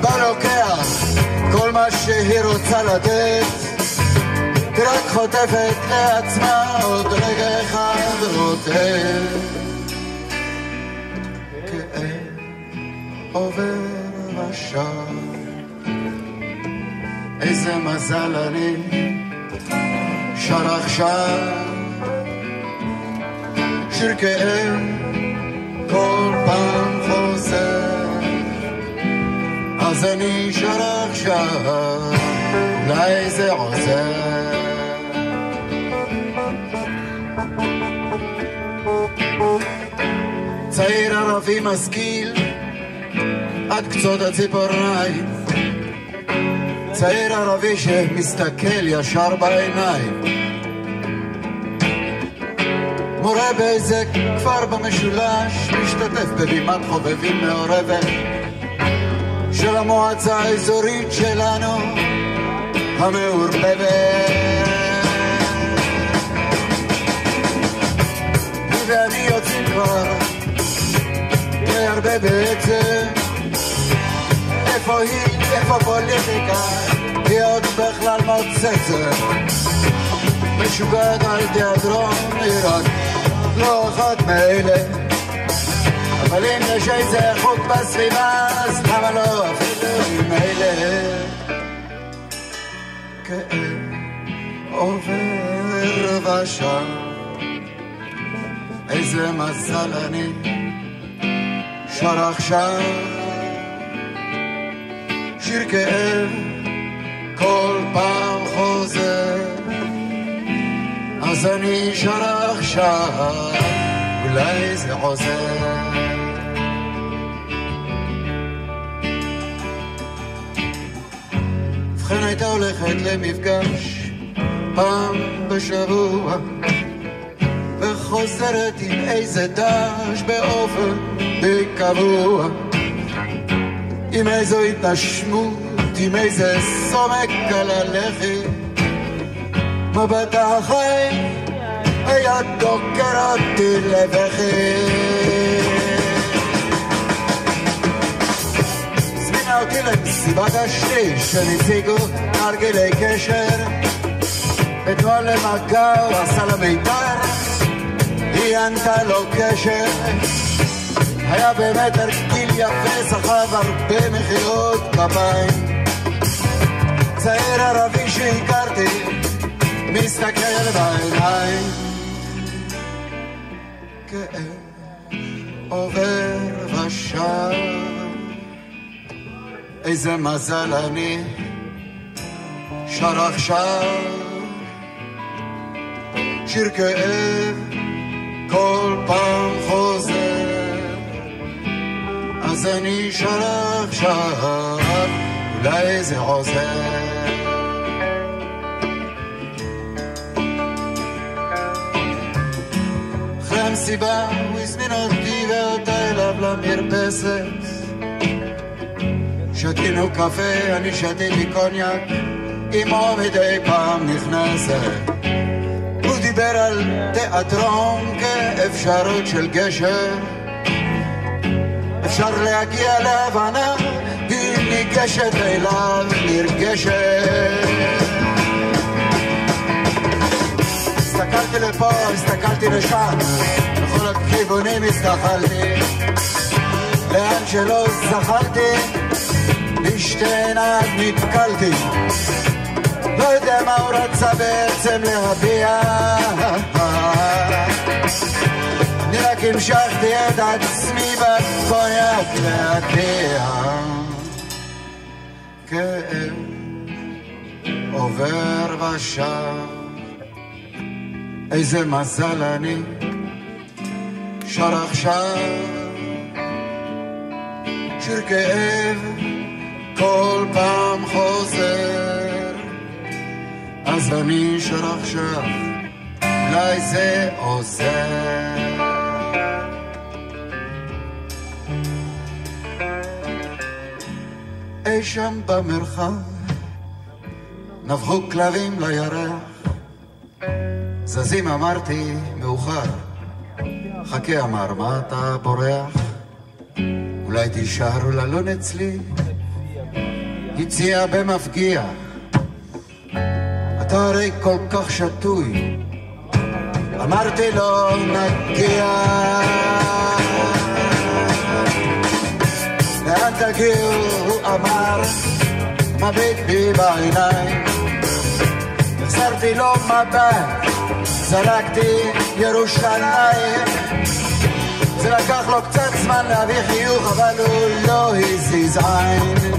[SPEAKER 4] בא לוקח כל מה שהיא רוצה לתת. רק חוטפת לעצמה עוד רגע אחד רוטט. כאב עובר עכשיו, איזה מזל אני שר עכשיו. שיר כאב כל פעם חוזר, אז אני שר עכשיו, אולי זה עוזר. צעיר ערבי משכיל עד קצות הציפורניים צעיר ערבי שמסתכל ישר בעיניים. מורה באיזה כפר במשולש משתתף בבימת חובבים מעורבת. של המועצה האזורית שלנו המעורבבת. היא ואני יוצאים כבר די הרבה בעצם. איפה היא, איפה פוליטיקה היא עוד בכלל מוצצת. משוגעת על תיאטרון רק לא אחת מאלה. אבל אם יש איזה חוק בסביבה אז למה לא אפילו עם אלה? כאב עובר ושם איזה מזל אני שר עכשיו. שיר כאב כל פעם חוזר אז אני שר עכשיו אולי זה עוזר. ובכן הייתה הולכת למפגש פעם בשבוע וחוזרת עם איזה דש באופן די קבוע עם איזו התנשמות, עם איזה סומק על הלחי. מבט החי היה דוקר אותי לבכי. הזמינה אותי למסיבת השליש שהם הציגו נרגילי קשר. בתנועה למגע הוא עשה לה מיתר היא ענתה לו קשר. היה באמת הרגיל יפה, סחב הרבה מחיאות כפיים צעיר ערבי שהכרתי, מסתכל בעיניים כאב עובר ושב איזה מזל אני שר עכשיו שיר כאב כל פעם חוזר אז אני שר עכשיו אולי זה עוזר המסיבה הוא הזמין אותי ואותה אליו למרפסת שתינו קפה, אני שתיתי קוניאק אמו מדי פעם נכנסת הוא דיבר על תיאטרון כאפשרות של גשר אפשר להגיע להבנה היא ניגשת אליו נרגשת הסתכלתי לפה, הסתכלתי לשם. בכל הכיוונים הסתכלתי. לאן שלא זכרתי בשתי עיניו נתקלתי. לא יודע מה הוא רצה בעצם להביע. אני רק המשכתי את עצמי בקוניאק להגיע כאב עובר ושב איזה מזל אני שר עכשיו שיר כאב כל פעם חוזר. אז אני שר עכשיו אולי זה עוזר. אי שם במרחב נבחו כלבים לירח זזים אמרתי מאוחר. חכה אמר מה אתה בורח אולי תישאר ללון אצלי? הציע במפגיע. אתה הרי כל כך שתוי. אמרתי לו נגיע. לאן תגיעו? הוא אמר מביט בי בעיניים. החזרתי לו מבט זרקתי ירושלים. זה לקח לו קצת זמן להביא חיוך אבל הוא לא הזיז עין.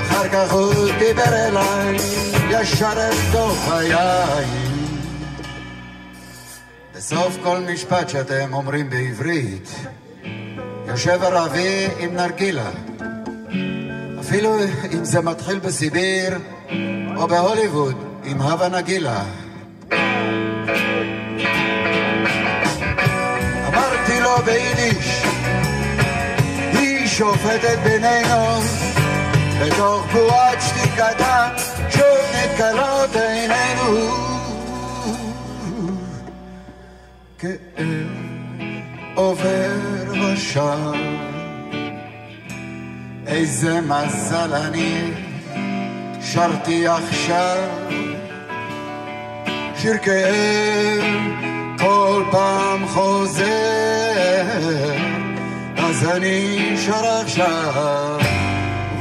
[SPEAKER 4] אחר כך הוא דיבר אליי ישר אל תוך היין. בסוף כל משפט שאתם אומרים בעברית יושב ערבי עם נרגילה. אפילו אם זה מתחיל בסיביר או בהוליווד עם הווה נגילה אמרתי לו ביידיש היא שופטת בינינו בתוך בועת שתיקתה שוב נתקלות עינינו. כאב עובר ושב איזה מזל אני שרתי עכשיו שיר כאב כל פעם חוזר. אז אני שר עכשיו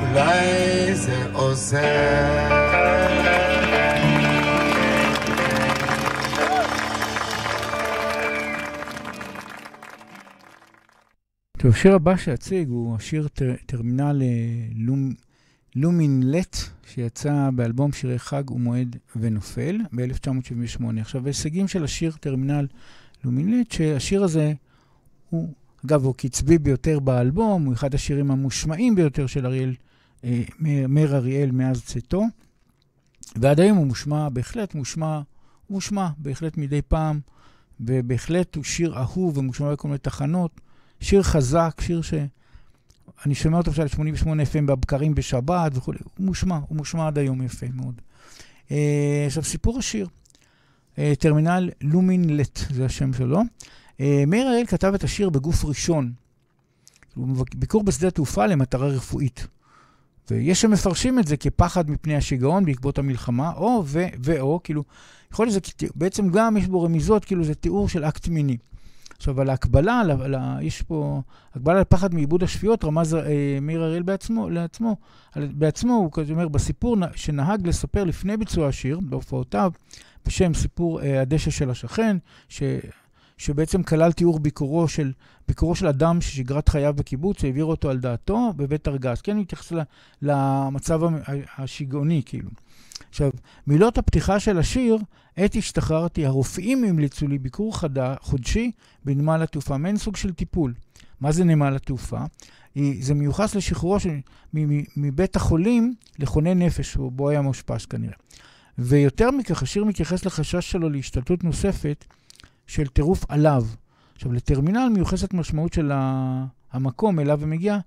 [SPEAKER 4] אולי זה עוזר.
[SPEAKER 3] טוב, השיר הבא שאציג הוא השיר טר, טרמינל לום, לומינלט, שיצא באלבום שירי חג ומועד ונופל ב-1978. עכשיו, ההישגים של השיר טרמינל לומינלט, שהשיר הזה הוא, אגב, הוא קצבי ביותר באלבום, הוא אחד השירים המושמעים ביותר של אריאל, אה, מאיר אריאל מאז צאתו, ועד היום הוא מושמע, בהחלט מושמע, מושמע בהחלט מדי פעם, ובהחלט הוא שיר אהוב ומושמע בכל מיני תחנות. שיר חזק, שיר ש... אני שומע אותו עכשיו 88 FM בבקרים בשבת וכו', הוא מושמע, הוא מושמע עד היום יפה מאוד. Uh, עכשיו, סיפור השיר, uh, טרמינל לומינלט, זה השם שלו. Uh, מאיר אריאל כתב את השיר בגוף ראשון, ביקור בשדה תעופה למטרה רפואית. ויש שמפרשים את זה כפחד מפני השיגעון בעקבות המלחמה, או ו, ואו, כאילו, יכול להיות שזה, בעצם גם יש בו רמיזות, כאילו זה תיאור של אקט מיני. עכשיו, על ההקבלה, על, על, יש פה הקבלה לפחד מעיבוד השפיות, רמז אה, מאיר אריאל בעצמו, לעצמו, על, בעצמו, הוא כזה אומר, בסיפור שנהג לספר לפני ביצוע השיר, בהופעותיו, בשם סיפור אה, הדשא של השכן, ש, שבעצם כלל תיאור ביקורו של, ביקורו של אדם ששגרת חייו בקיבוץ, העביר אותו על דעתו בבית ארגז. כן, הוא מתייחס למצב השיגעוני, כאילו. עכשיו, מילות הפתיחה של השיר, עת השתחררתי, הרופאים המליצו לי ביקור חדה, חודשי בנמל התעופה, מעין סוג של טיפול. מה זה נמל התעופה? זה מיוחס לשחרורו של, מבית החולים לחוני נפש, בו היה מאושפש כנראה. ויותר מכך, השיר מתייחס לחשש שלו להשתלטות נוספת של טירוף עליו. עכשיו, לטרמינל מיוחסת משמעות של המקום אליו מגיע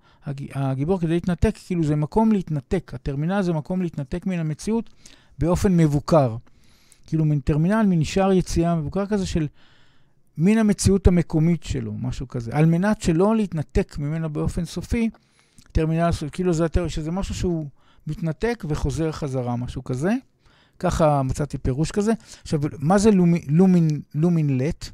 [SPEAKER 3] הגיבור כדי להתנתק, כאילו זה מקום להתנתק. הטרמינל זה מקום להתנתק מן המציאות באופן מבוקר. כאילו מין טרמינל, מין נשאר יציאה מבוקר כזה של מן המציאות המקומית שלו, משהו כזה. על מנת שלא להתנתק ממנו באופן סופי, טרמינל, כאילו זה, שזה משהו שהוא מתנתק וחוזר חזרה, משהו כזה. ככה מצאתי פירוש כזה. עכשיו, מה זה לומין, לומין, לומינלט?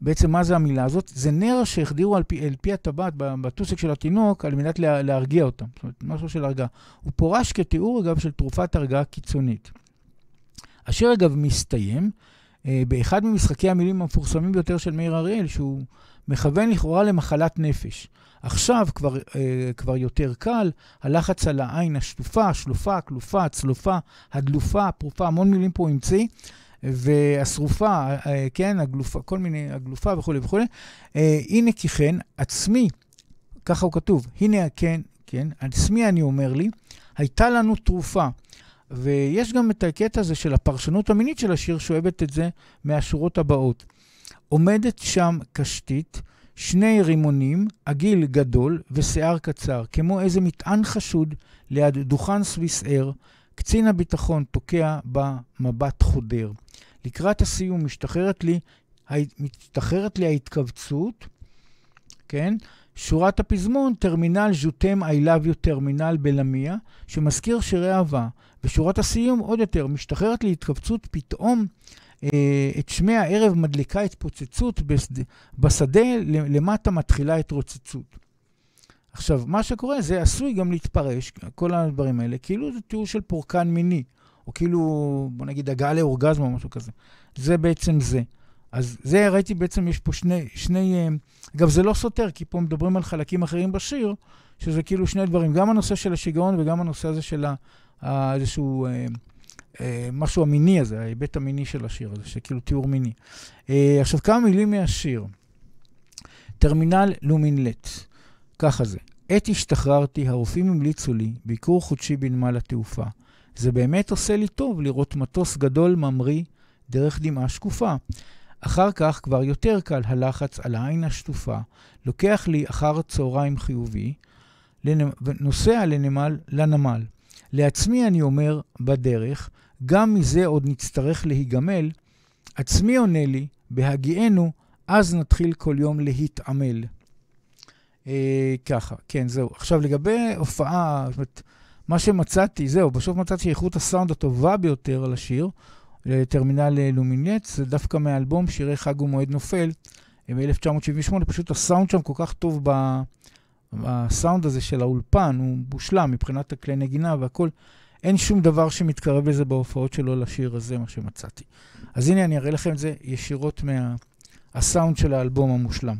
[SPEAKER 3] בעצם מה זה המילה הזאת? זה נר שהחדירו על פי, פי הטבעת בטוסק של התינוק על מנת לה, להרגיע אותם. זאת אומרת, משהו של הרגעה. הוא פורש כתיאור, אגב, של תרופת הרגעה קיצונית. השיר, אגב, מסתיים אה, באחד ממשחקי המילים המפורסמים ביותר של מאיר אריאל, שהוא מכוון לכאורה למחלת נפש. עכשיו כבר, אה, כבר יותר קל, הלחץ על העין השטופה, שלופה, כלופה, צלופה, הדלופה, הפרופה, המון מילים פה המציא. והשרופה, אה, כן, הגלופה, כל מיני, הגלופה וכולי וכולי. אה, הנה כי כן, עצמי, ככה הוא כתוב, הנה כן, כן, עצמי אני אומר לי, הייתה לנו תרופה. ויש גם את הקטע הזה של הפרשנות המינית של השיר, שואבת את זה מהשורות הבאות. עומדת שם קשתית, שני רימונים, עגיל גדול ושיער קצר, כמו איזה מטען חשוד ליד דוכן סוויס אר, קצין הביטחון תוקע במבט חודר. לקראת הסיום משתחררת לי, משתחררת לי ההתכווצות, כן? שורת הפזמון, טרמינל ז'וטם I love you טרמינל בלמיה, שמזכיר שירי אהבה. ושורת הסיום, עוד יותר, משתחררת לי התכווצות פתאום אה, את שמי הערב מדליקה התפוצצות, בשדה, בשדה למטה מתחילה התרוצצות. עכשיו, מה שקורה זה עשוי גם להתפרש, כל הדברים האלה, כאילו זה תיאור של פורקן מיני, או כאילו, בוא נגיד, הגעה לאורגזמה או משהו כזה. זה בעצם זה. אז זה, ראיתי בעצם, יש פה שני, שני... אה, אגב, זה לא סותר, כי פה מדברים על חלקים אחרים בשיר, שזה כאילו שני דברים, גם הנושא של השיגעון וגם הנושא הזה של איזשהו... אה, אה, משהו המיני הזה, ההיבט המיני של השיר הזה, שכאילו תיאור מיני. אה, עכשיו, כמה מילים מהשיר. טרמינל לומינלט, ככה זה. עת השתחררתי, הרופאים המליצו לי, ביקור חודשי בנמל התעופה. זה באמת עושה לי טוב לראות מטוס גדול ממריא דרך דמעה שקופה. אחר כך כבר יותר קל הלחץ על העין השטופה, לוקח לי אחר צהריים חיובי, ונוסע לנמל, לנמל. לעצמי אני אומר, בדרך, גם מזה עוד נצטרך להיגמל. עצמי עונה לי, בהגיענו, אז נתחיל כל יום להתעמל. אה, ככה, כן, זהו. עכשיו, לגבי הופעה, זאת אומרת, מה שמצאתי, זהו, בסוף מצאתי איכות הסאונד הטובה ביותר על השיר, טרמינל לומינץ, זה דווקא מאלבום שירי חג ומועד נופל, מ-1978, פשוט הסאונד שם כל כך טוב ב... הסאונד הזה של האולפן, הוא מושלם מבחינת הכלי נגינה והכל. אין שום דבר שמתקרב לזה בהופעות שלו לשיר הזה, מה שמצאתי. אז הנה, אני אראה לכם את זה ישירות מהסאונד מה... של האלבום המושלם.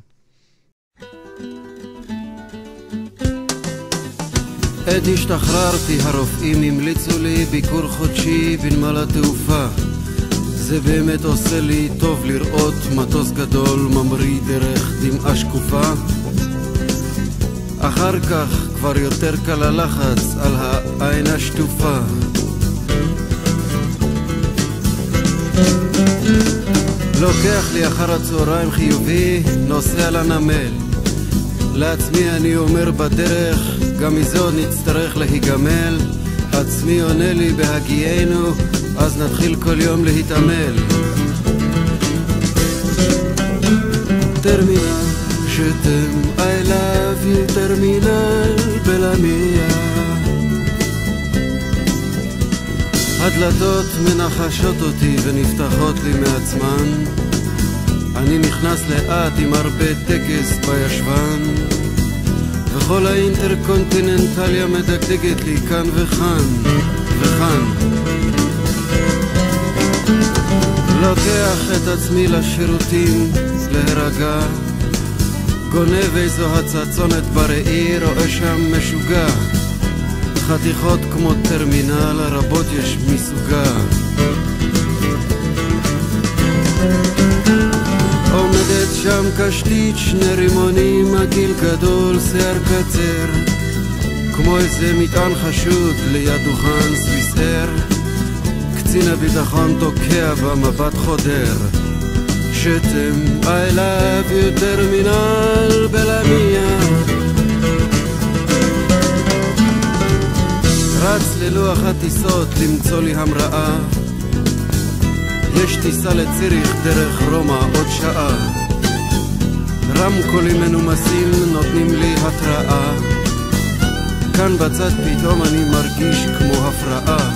[SPEAKER 4] עת השתחררתי, הרופאים המליצו לי ביקור חודשי בנמל התעופה. זה באמת עושה לי טוב לראות מטוס גדול ממריא דרך דמעה שקופה. אחר כך כבר יותר קל הלחץ על העין השטופה. לוקח לי אחר הצהריים חיובי, נוסע לנמל. לעצמי אני אומר בדרך, גם מזה עוד נצטרך להיגמל. עצמי עונה לי בהגיענו, אז נתחיל כל יום להתעמל. טרמינל שתם, I love you טרמינל בלמיה. הדלתות מנחשות אותי ונפתחות לי מעצמן. אני נכנס לאט עם הרבה טקס בישבן. וכל האינטרקונטיננטליה מדגדגת לי כאן וכאן וכאן. לוקח את עצמי לשירותים להירגע. גונב איזו הצצונת בראי, רואה שם משוגע. חתיכות כמו טרמינל, רבות יש מסוגה שם קשתית, שני רימונים, עגיל גדול, שיער קצר. כמו איזה מטען חשוד ליד דוכן סוויסר קצין הביטחון תוקע במבט חודר. שתם I love you טרמינל בלמיה. רץ ללוח הטיסות למצוא לי המראה. יש טיסה לציריך דרך רומא עוד שעה רמקולים מנומסים נותנים לי התראה. כאן בצד פתאום אני מרגיש כמו הפרעה.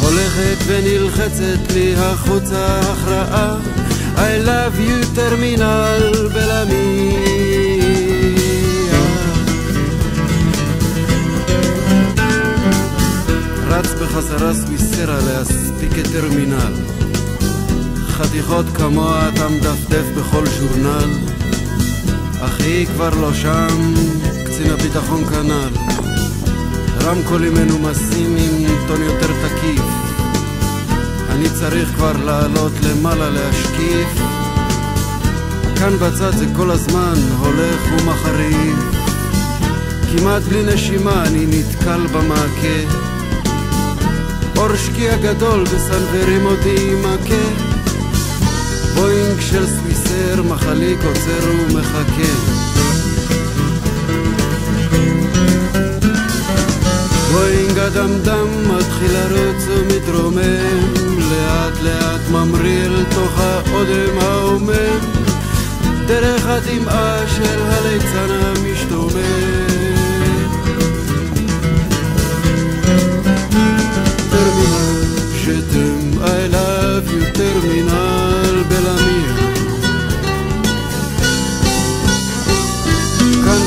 [SPEAKER 4] הולכת ונלחצת לי החוצה הכרעה I love you טרמינל בלמיה. רץ בחזרה סמיסרה להספיק את טרמינל. חתיכות כמוה אתה מדפדף בכל ז'ורנל אך היא כבר לא שם, קצין הביטחון כנ"ל. רמקולים מנומסים עם טון יותר תקיף. אני צריך כבר לעלות למעלה להשקיף. כאן בצד זה כל הזמן הולך ומחריף. כמעט בלי נשימה אני נתקל במעקה. אור שקיע גדול מסנוורים אותי עם מכה בואינג של סוויסר מחליק עוצר ומחכה. בואינג הדמדם מתחיל לרוץ ומתרומם לאט לאט ממריא אל תוך האודם העומם דרך הדמעה של הליצן המשתומם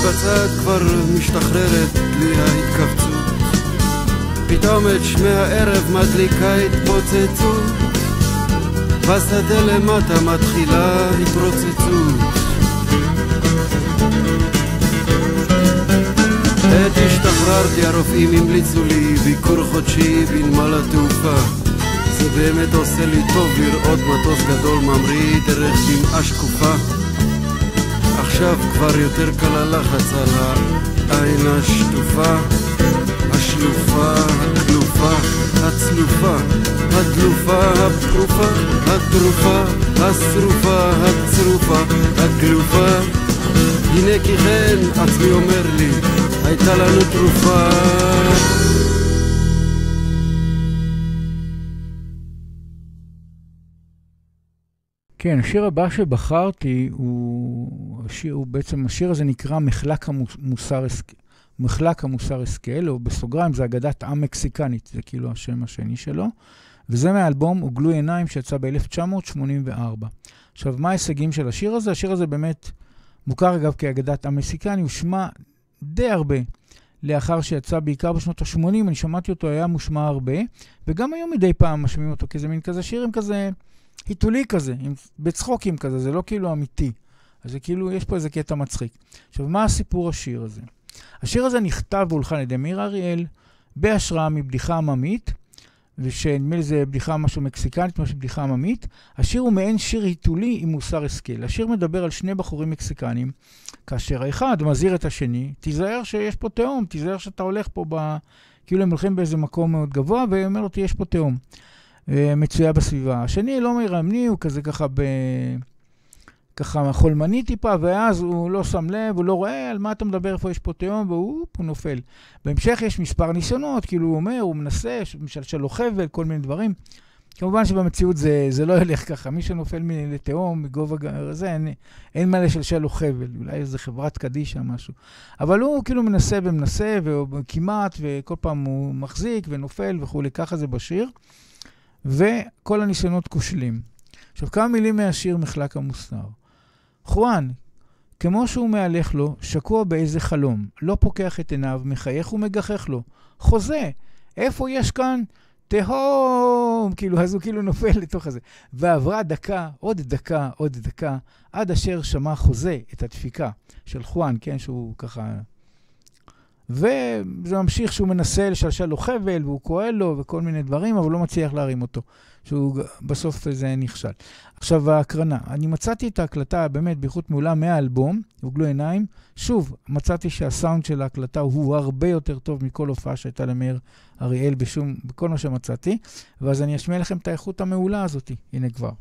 [SPEAKER 4] בצד כבר משתחררת לי ההתכווצות. פתאום את שמי הערב מדליקה התפוצצות. בשדה למטה מתחילה התרוצצות. עת השתחררתי הרופאים המליצו לי ביקור חודשי בנמל התעופה. זה באמת עושה לי טוב לראות מטוס גדול ממריא דרך דמעה שקופה עכשיו כבר יותר קל הלחץ על העין השטופה השלופה, הכלופה, הצלופה, הדלופה, הפרופה, הטרופה, השרופה, הצרופה, הכלופה. הנה כי כן, עצמי אומר לי, הייתה לנו תרופה.
[SPEAKER 3] כן, השיר הבא שבחרתי הוא, השיר, הוא בעצם, השיר הזה נקרא מחלק המוסר, מחלק המוסר השכל, או בסוגריים זה אגדת עם מקסיקנית, זה כאילו השם השני שלו, וזה מהאלבום "עוגלו עיניים" שיצא ב-1984. עכשיו, מה ההישגים של השיר הזה? השיר הזה באמת מוכר אגב כאגדת עם מקסיקני, הוא שמע די הרבה. לאחר שיצא בעיקר בשנות ה-80, אני שמעתי אותו, היה מושמע הרבה, וגם היום מדי פעם משמיעים אותו, כי זה מין כזה שירים כזה... היתולי כזה, עם, בצחוקים כזה, זה לא כאילו אמיתי. אז זה כאילו, יש פה איזה קטע מצחיק. עכשיו, מה הסיפור השיר הזה? השיר הזה נכתב והולחן על ידי מאיר אריאל, בהשראה מבדיחה עממית, ושנדמה לי זה בדיחה משהו מקסיקנית, משהו בדיחה עממית. השיר הוא מעין שיר היתולי עם מוסר השכל. השיר מדבר על שני בחורים מקסיקנים, כאשר האחד מזהיר את השני, תיזהר שיש פה תהום, תיזהר שאתה הולך פה ב... כאילו הם הולכים באיזה מקום מאוד גבוה, ואומר לו, יש פה תהום. מצויה בסביבה. השני לא מרמני, הוא כזה ככה ב... ככה חולמני טיפה, ואז הוא לא שם לב, הוא לא רואה על מה אתה מדבר, איפה יש פה תהום, והוא הוא נופל. בהמשך יש מספר ניסיונות, כאילו הוא אומר, הוא מנסה, משלשל לו חבל, כל מיני דברים. כמובן שבמציאות זה, זה לא ילך ככה. מי שנופל לתהום, מגובה זה, אין, אין מה לשלשל לו חבל. אולי איזה חברת קדישא, משהו. אבל הוא כאילו מנסה ומנסה, וכמעט, וכל פעם הוא מחזיק ונופל וכולי. ככה זה בשיר. וכל הניסיונות כושלים. עכשיו, כמה מילים מהשיר מחלק המוסר. חואן, כמו שהוא מהלך לו, שקוע באיזה חלום, לא פוקח את עיניו, מחייך ומגחך לו. חוזה, איפה יש כאן? תהום! כאילו, אז הוא כאילו נופל לתוך הזה. ועברה דקה, עוד דקה, עוד דקה, עד אשר שמע חוזה את הדפיקה של חואן, כן, שהוא ככה וזה ממשיך שהוא מנסה לשלשל לו חבל, והוא כואל לו וכל מיני דברים, אבל הוא לא מצליח להרים אותו, שהוא בסוף זה נכשל. עכשיו, ההקרנה. אני מצאתי את ההקלטה באמת באיכות מעולה מהאלבום, הוגלו עיניים. שוב, מצאתי שהסאונד של ההקלטה הוא הרבה יותר טוב מכל הופעה שהייתה למאיר אריאל בשום, בכל מה שמצאתי, ואז אני אשמיע לכם את האיכות המעולה הזאת. הנה כבר.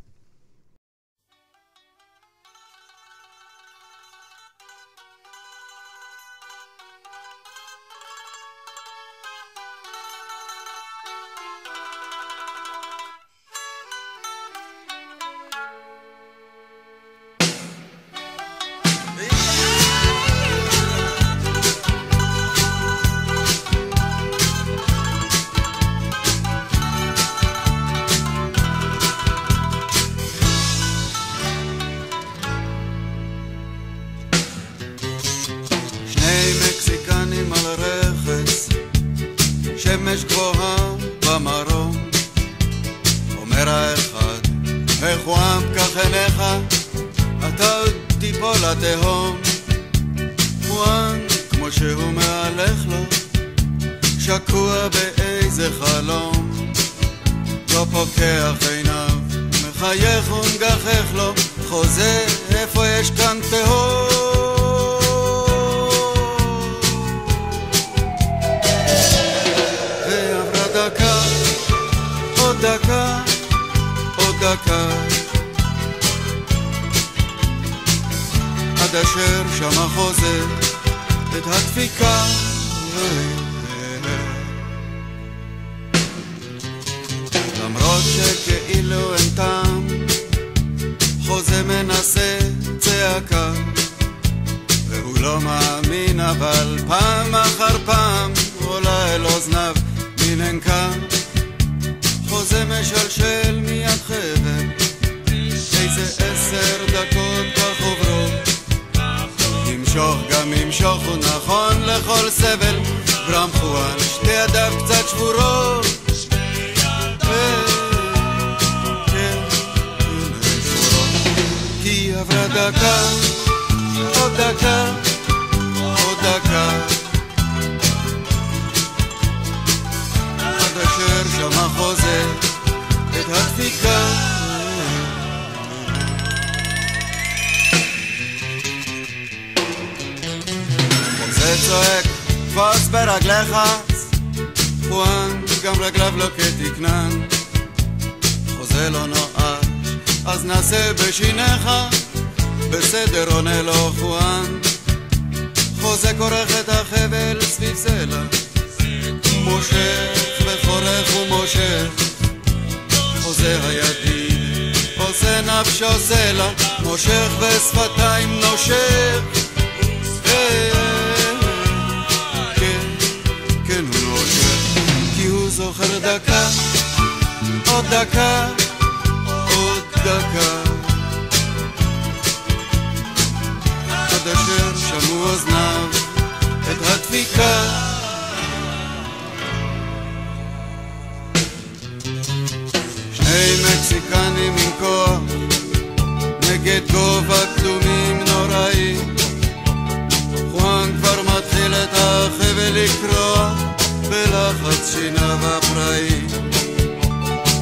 [SPEAKER 4] בלחץ שיניו הפראי.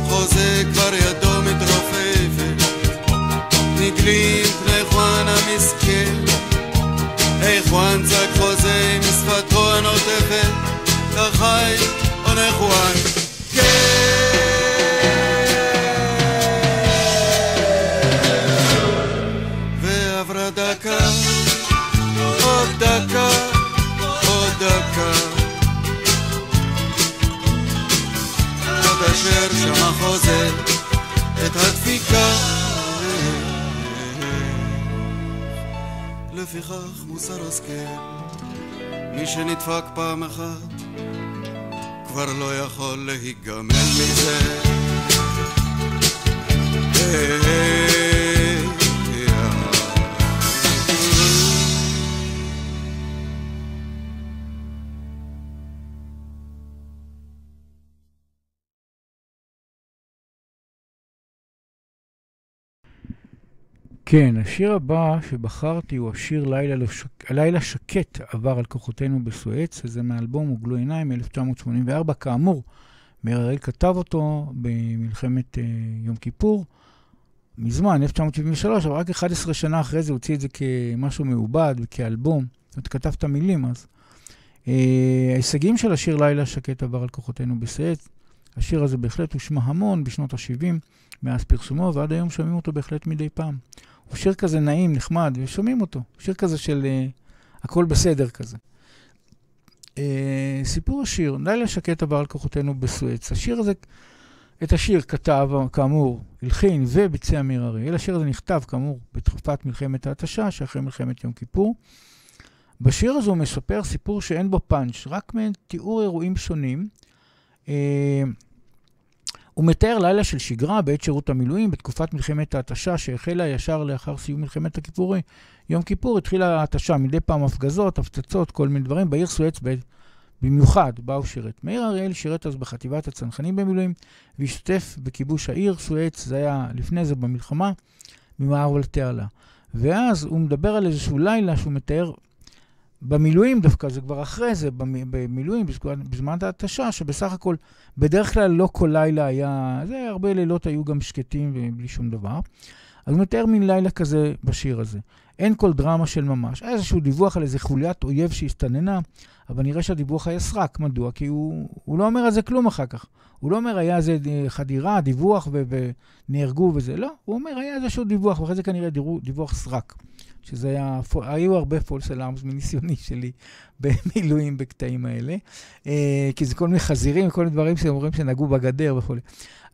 [SPEAKER 4] חוזה כבר ידו מתרופפת. נגלים פני חואן המסכן. היי חואן צעק חוזה עם שפתו הנוטפת עונה אשר שמע חוזה את הדפיקה. לפיכך מוסר השכל, מי שנדפק פעם אחת, כבר לא יכול להיגמל מזה. היי, היי,
[SPEAKER 3] כן, השיר הבא שבחרתי הוא השיר לילה. לילה שקט עבר על כוחותינו בסואץ, וזה מאלבום הוגלו עיניים מ-1984. כאמור, מאיר הראל כתב אותו במלחמת uh, יום כיפור, מזמן, 1973, אבל רק 11 שנה אחרי זה הוציא את זה כמשהו מעובד וכאלבום. זאת אומרת, כתב את המילים אז. Uh, ההישגים של השיר לילה שקט עבר על כוחותינו בסואץ, השיר הזה בהחלט הושמע המון בשנות ה-70, מאז פרסומו, ועד היום שומעים אותו בהחלט מדי פעם. הוא שיר כזה נעים, נחמד, ושומעים אותו. שיר כזה של uh, הכל בסדר כזה. Uh, סיפור השיר, לילה שקט עבר על כוחותינו בסואץ. השיר הזה, את השיר כתב, כאמור, הלחין וביצע אמיר אריאל. השיר הזה נכתב, כאמור, בתקופת מלחמת ההתשה, שאחרי מלחמת יום כיפור. בשיר הזה הוא מספר סיפור שאין בו פאנץ', רק מתיאור אירועים שונים. Uh, הוא מתאר לילה של שגרה בעת שירות המילואים בתקופת מלחמת ההתשה שהחלה ישר לאחר סיום מלחמת הכיפורי. יום כיפור התחילה ההתשה, מדי פעם הפגזות, הפצצות, כל מיני דברים, בעיר סואץ במיוחד בה הוא שירת. מאיר אריאל שירת אז בחטיבת הצנחנים במילואים, והשתתף בכיבוש העיר סואץ, זה היה לפני זה במלחמה, ממערב לתעלה. ואז הוא מדבר על איזשהו לילה שהוא מתאר במילואים דווקא, זה כבר אחרי זה, במילואים, בזמן ההתשה, שבסך הכל, בדרך כלל לא כל לילה היה, זה הרבה לילות היו גם שקטים ובלי שום דבר. אז הוא מתאר מין לילה כזה בשיר הזה. אין כל דרמה של ממש. היה איזשהו דיווח על איזה חוליית אויב שהסתננה, אבל נראה שהדיווח היה סרק. מדוע? כי הוא, הוא לא אומר על זה כלום אחר כך. הוא לא אומר, היה איזה חדירה, דיווח ונהרגו וזה. לא, הוא אומר, היה איזשהו דיווח, ואחרי זה כנראה דיווח סרק. שזה היה, היו הרבה פולס אלארמס מניסיוני שלי <laughs> במילואים בקטעים האלה, אה, כי זה כל מיני חזירים, כל מיני דברים שאומרים שנגעו בגדר וכו'.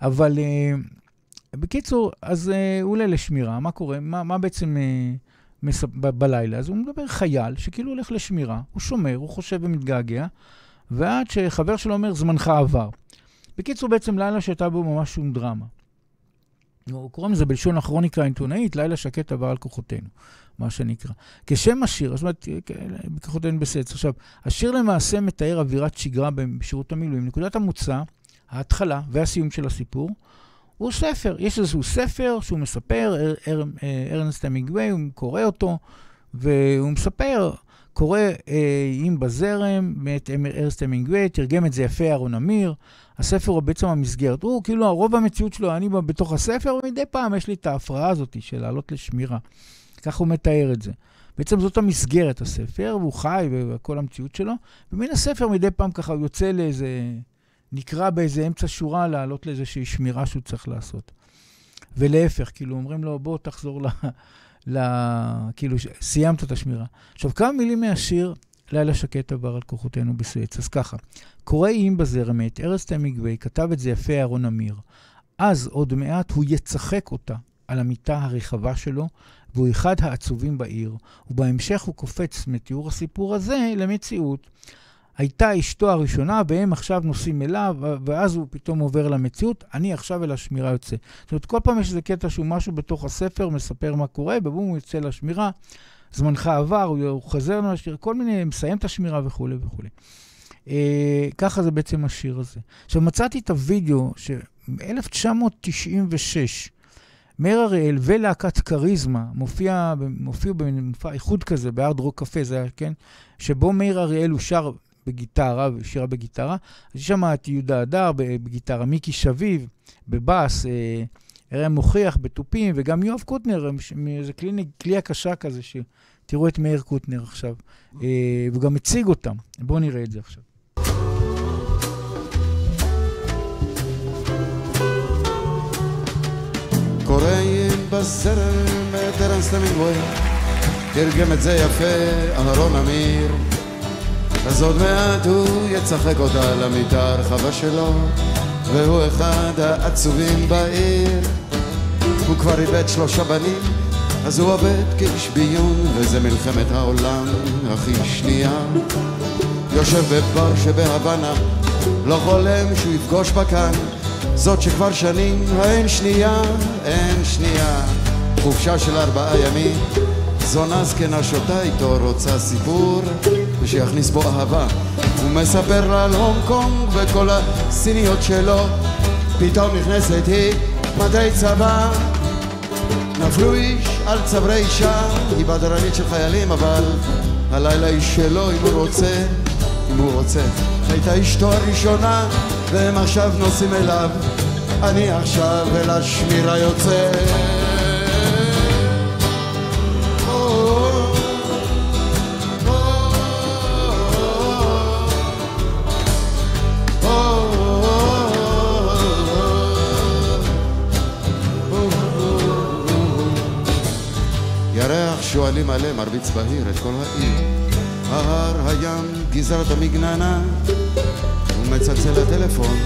[SPEAKER 3] אבל אה, בקיצור, אז אה, הוא עולה לשמירה, מה קורה? מה, מה בעצם. ב- בלילה? אז הוא מדבר חייל שכאילו הולך לשמירה, הוא שומר, הוא חושב ומתגעגע, ועד שחבר שלו אומר, זמנך עבר. בקיצור, בעצם לילה שהייתה בו ממש שום דרמה. קוראים לזה בלשון הכרוניקה העיתונאית, לילה שקט עבר על כוחותינו. מה שנקרא. כשם השיר, זאת אומרת, בכוחותינו בסץ. עכשיו, השיר למעשה מתאר אווירת שגרה בשירות המילואים. נקודת המוצא, ההתחלה והסיום של הסיפור, הוא ספר. יש איזשהו ספר שהוא מספר, ארנסט המגווי, הוא קורא אותו, והוא מספר, קורא אה, אם בזרם, מאת ארנסט המגווי, תרגם את זה יפה אהרון אמיר. הספר הוא בעצם המסגרת. הוא, כאילו, הרוב המציאות שלו, אני בתוך הספר, ומדי פעם יש לי את ההפרעה הזאת של לעלות לשמירה. ככה הוא מתאר את זה. בעצם זאת המסגרת, הספר, והוא חי וכל המציאות שלו, ומן הספר מדי פעם ככה הוא יוצא לאיזה, נקרא באיזה אמצע שורה לעלות לאיזושהי שמירה שהוא צריך לעשות. ולהפך, כאילו אומרים לו, בוא תחזור ל... ל... כאילו, סיימת את השמירה. עכשיו, כמה מילים מהשיר, לילה שקט עבר על כוחותינו בסואץ. אז ככה, קורא איים בזרם את ארז תמיגווי, כתב את זה יפה אהרון אמיר. אז עוד מעט הוא יצחק אותה על המיטה הרחבה שלו, והוא אחד העצובים בעיר, ובהמשך הוא קופץ מתיאור הסיפור הזה למציאות. הייתה אשתו הראשונה, והם עכשיו נוסעים אליו, ואז הוא פתאום עובר למציאות, אני עכשיו אל השמירה יוצא. זאת אומרת, כל פעם יש איזה קטע שהוא משהו בתוך הספר, מספר מה קורה, ובום הוא יוצא לשמירה, זמנך עבר, הוא, הוא חוזר לשמירה, כל מיני, מסיים את השמירה וכולי וכולי. אה, ככה זה בעצם השיר הזה. עכשיו, מצאתי את הוידאו ש-1996, מאיר אריאל ולהקת כריזמה מופיע, מופיעו במופע איחוד כזה, בארד רוק קפה, זה היה, כן? שבו מאיר אריאל הוא שר בגיטרה, שירה בגיטרה. אז יש שם את יהודה הדר בגיטרה, מיקי שביב בבאס, אה, אראם מוכיח בתופים, וגם יואב קוטנר, איזה כלי, כלי הקשה כזה, שתראו את מאיר קוטנר עכשיו. אה, והוא גם הציג אותם. בואו נראה את זה עכשיו.
[SPEAKER 4] את ארנסט המינגווי, תרגם את זה יפה אהרון אמיר. אז עוד מעט הוא יצחק אותה למיטה הרחבה שלו, והוא אחד העצובים בעיר. הוא כבר איבד שלושה בנים, אז הוא עובד כאיש ביון, וזה מלחמת העולם הכי שנייה. יושב בבר שבהוואנה, לא חולם שהוא יפגוש כאן. זאת שכבר שנים אין שנייה, אין שנייה. חופשה של ארבעה ימים. זונה זקנה שותה איתו רוצה סיפור ושיכניס בו אהבה. הוא מספר לה על הונג קונג וכל הסיניות שלו. פתאום נכנסת היא מדי צבא. נפלו איש על צברי אישה. היא בדרנית של חיילים אבל הלילה היא שלו אם הוא רוצה הוא רוצה. הייתה אשתו הראשונה והם עכשיו נוסעים אליו. אני עכשיו אל השמירה יוצא. שועלים מלא מרביץ בהיר את כל העיר ההר, הים, גזרת המגננה מצלצל לטלפון,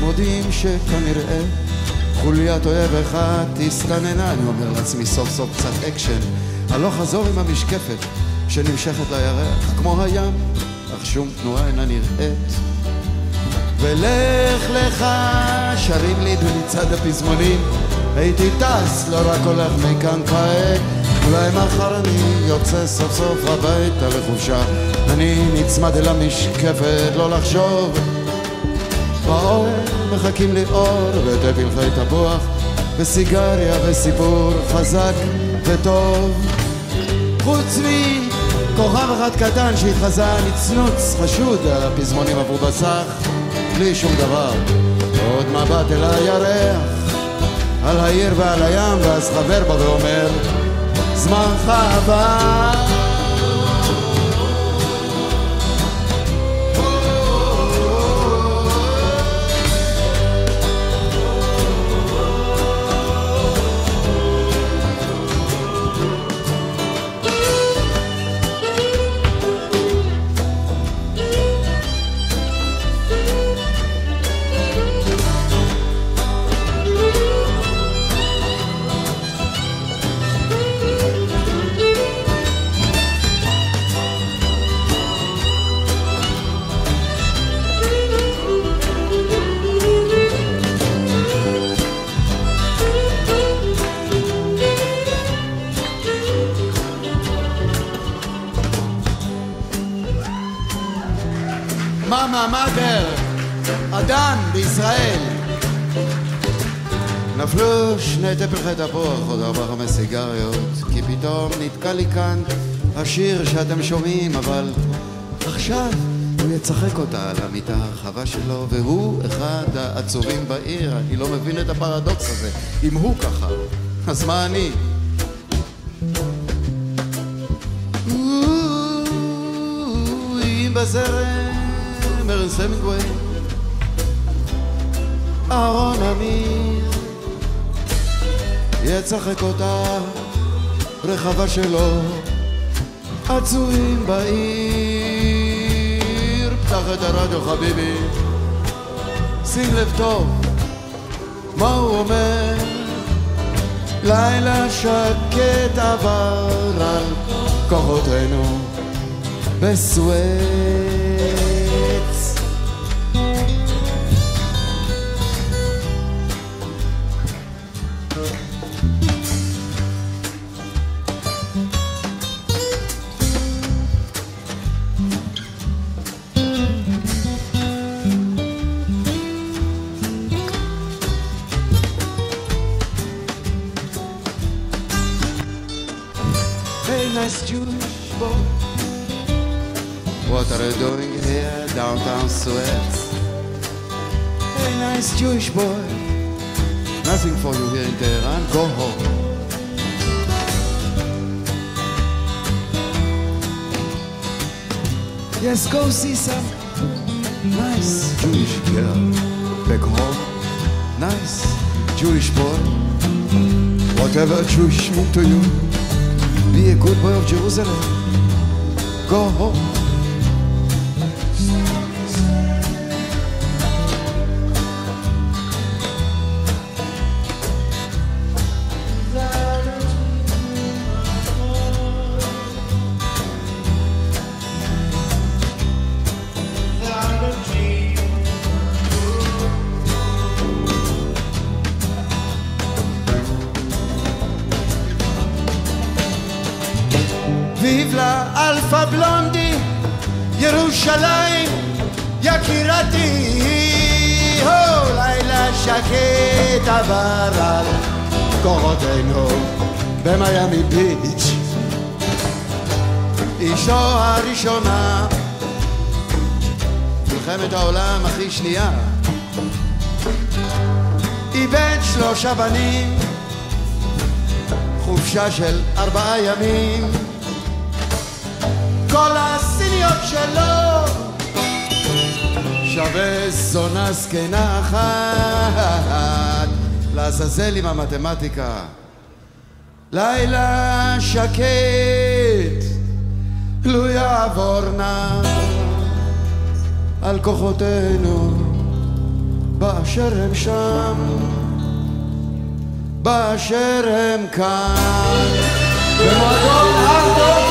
[SPEAKER 4] מודיעים שכנראה חוליית אויב אחד הסתננה, אני אומר לעצמי סוף סוף קצת אקשן, הלוך חזור עם המשקפת שנמשכת לירח כמו הים, אך שום תנועה אינה נראית. ולך לך, שרים לי במצעד הפזמונים, הייתי טס, לא רק הולך מכאן כעת, אולי מחר אני יוצא סוף סוף הביתה לחופשה. אני נצמד אל המשקפת, לא לחשוב. באוהל מחכים לי אור ופלחי תפוח וסיגריה וסיפור חזק וטוב. חוץ מכוכב אחד קטן שהתחזה נצנוץ חשוד הפזמונים עברו בסך בלי שום דבר. עוד מבט אל הירח על העיר ועל הים ואז חבר בא ואומר זמנך עבר מאדר, אדן בישראל. נפלו שני תפוחי תפוח, עוד ארבע חמש סיגריות, כי פתאום נתקע לי כאן השיר שאתם שומעים, אבל עכשיו הוא יצחק אותה על המיטה הרחבה שלו, והוא אחד העצובים בעיר, אני לא מבין את הפרדוקס הזה. אם הוא ככה, אז מה אני? בזרם, ארנס המינגווי, אהרון אמיר, יצחק אותה רחבה שלו, עצורים בעיר, פתח את הרדיו חביבי, שים לב טוב, מה הוא אומר? לילה שקט עבר על כוחותינו בסואץ. Yes, go see some nice Jewish girl back home. Nice Jewish boy. Whatever Jewish mean to you, be a good boy of Jerusalem. Go home. העולם הכי שנייה, איבד שלושה בנים, חופשה של ארבעה ימים. כל הסיניות שלו שווה זונה זקנה אחת. לעזאזל עם המתמטיקה. לילה שקט לו יעבור נא על כוחותינו באשר הם שם באשר הם כאן. במועדון ארדו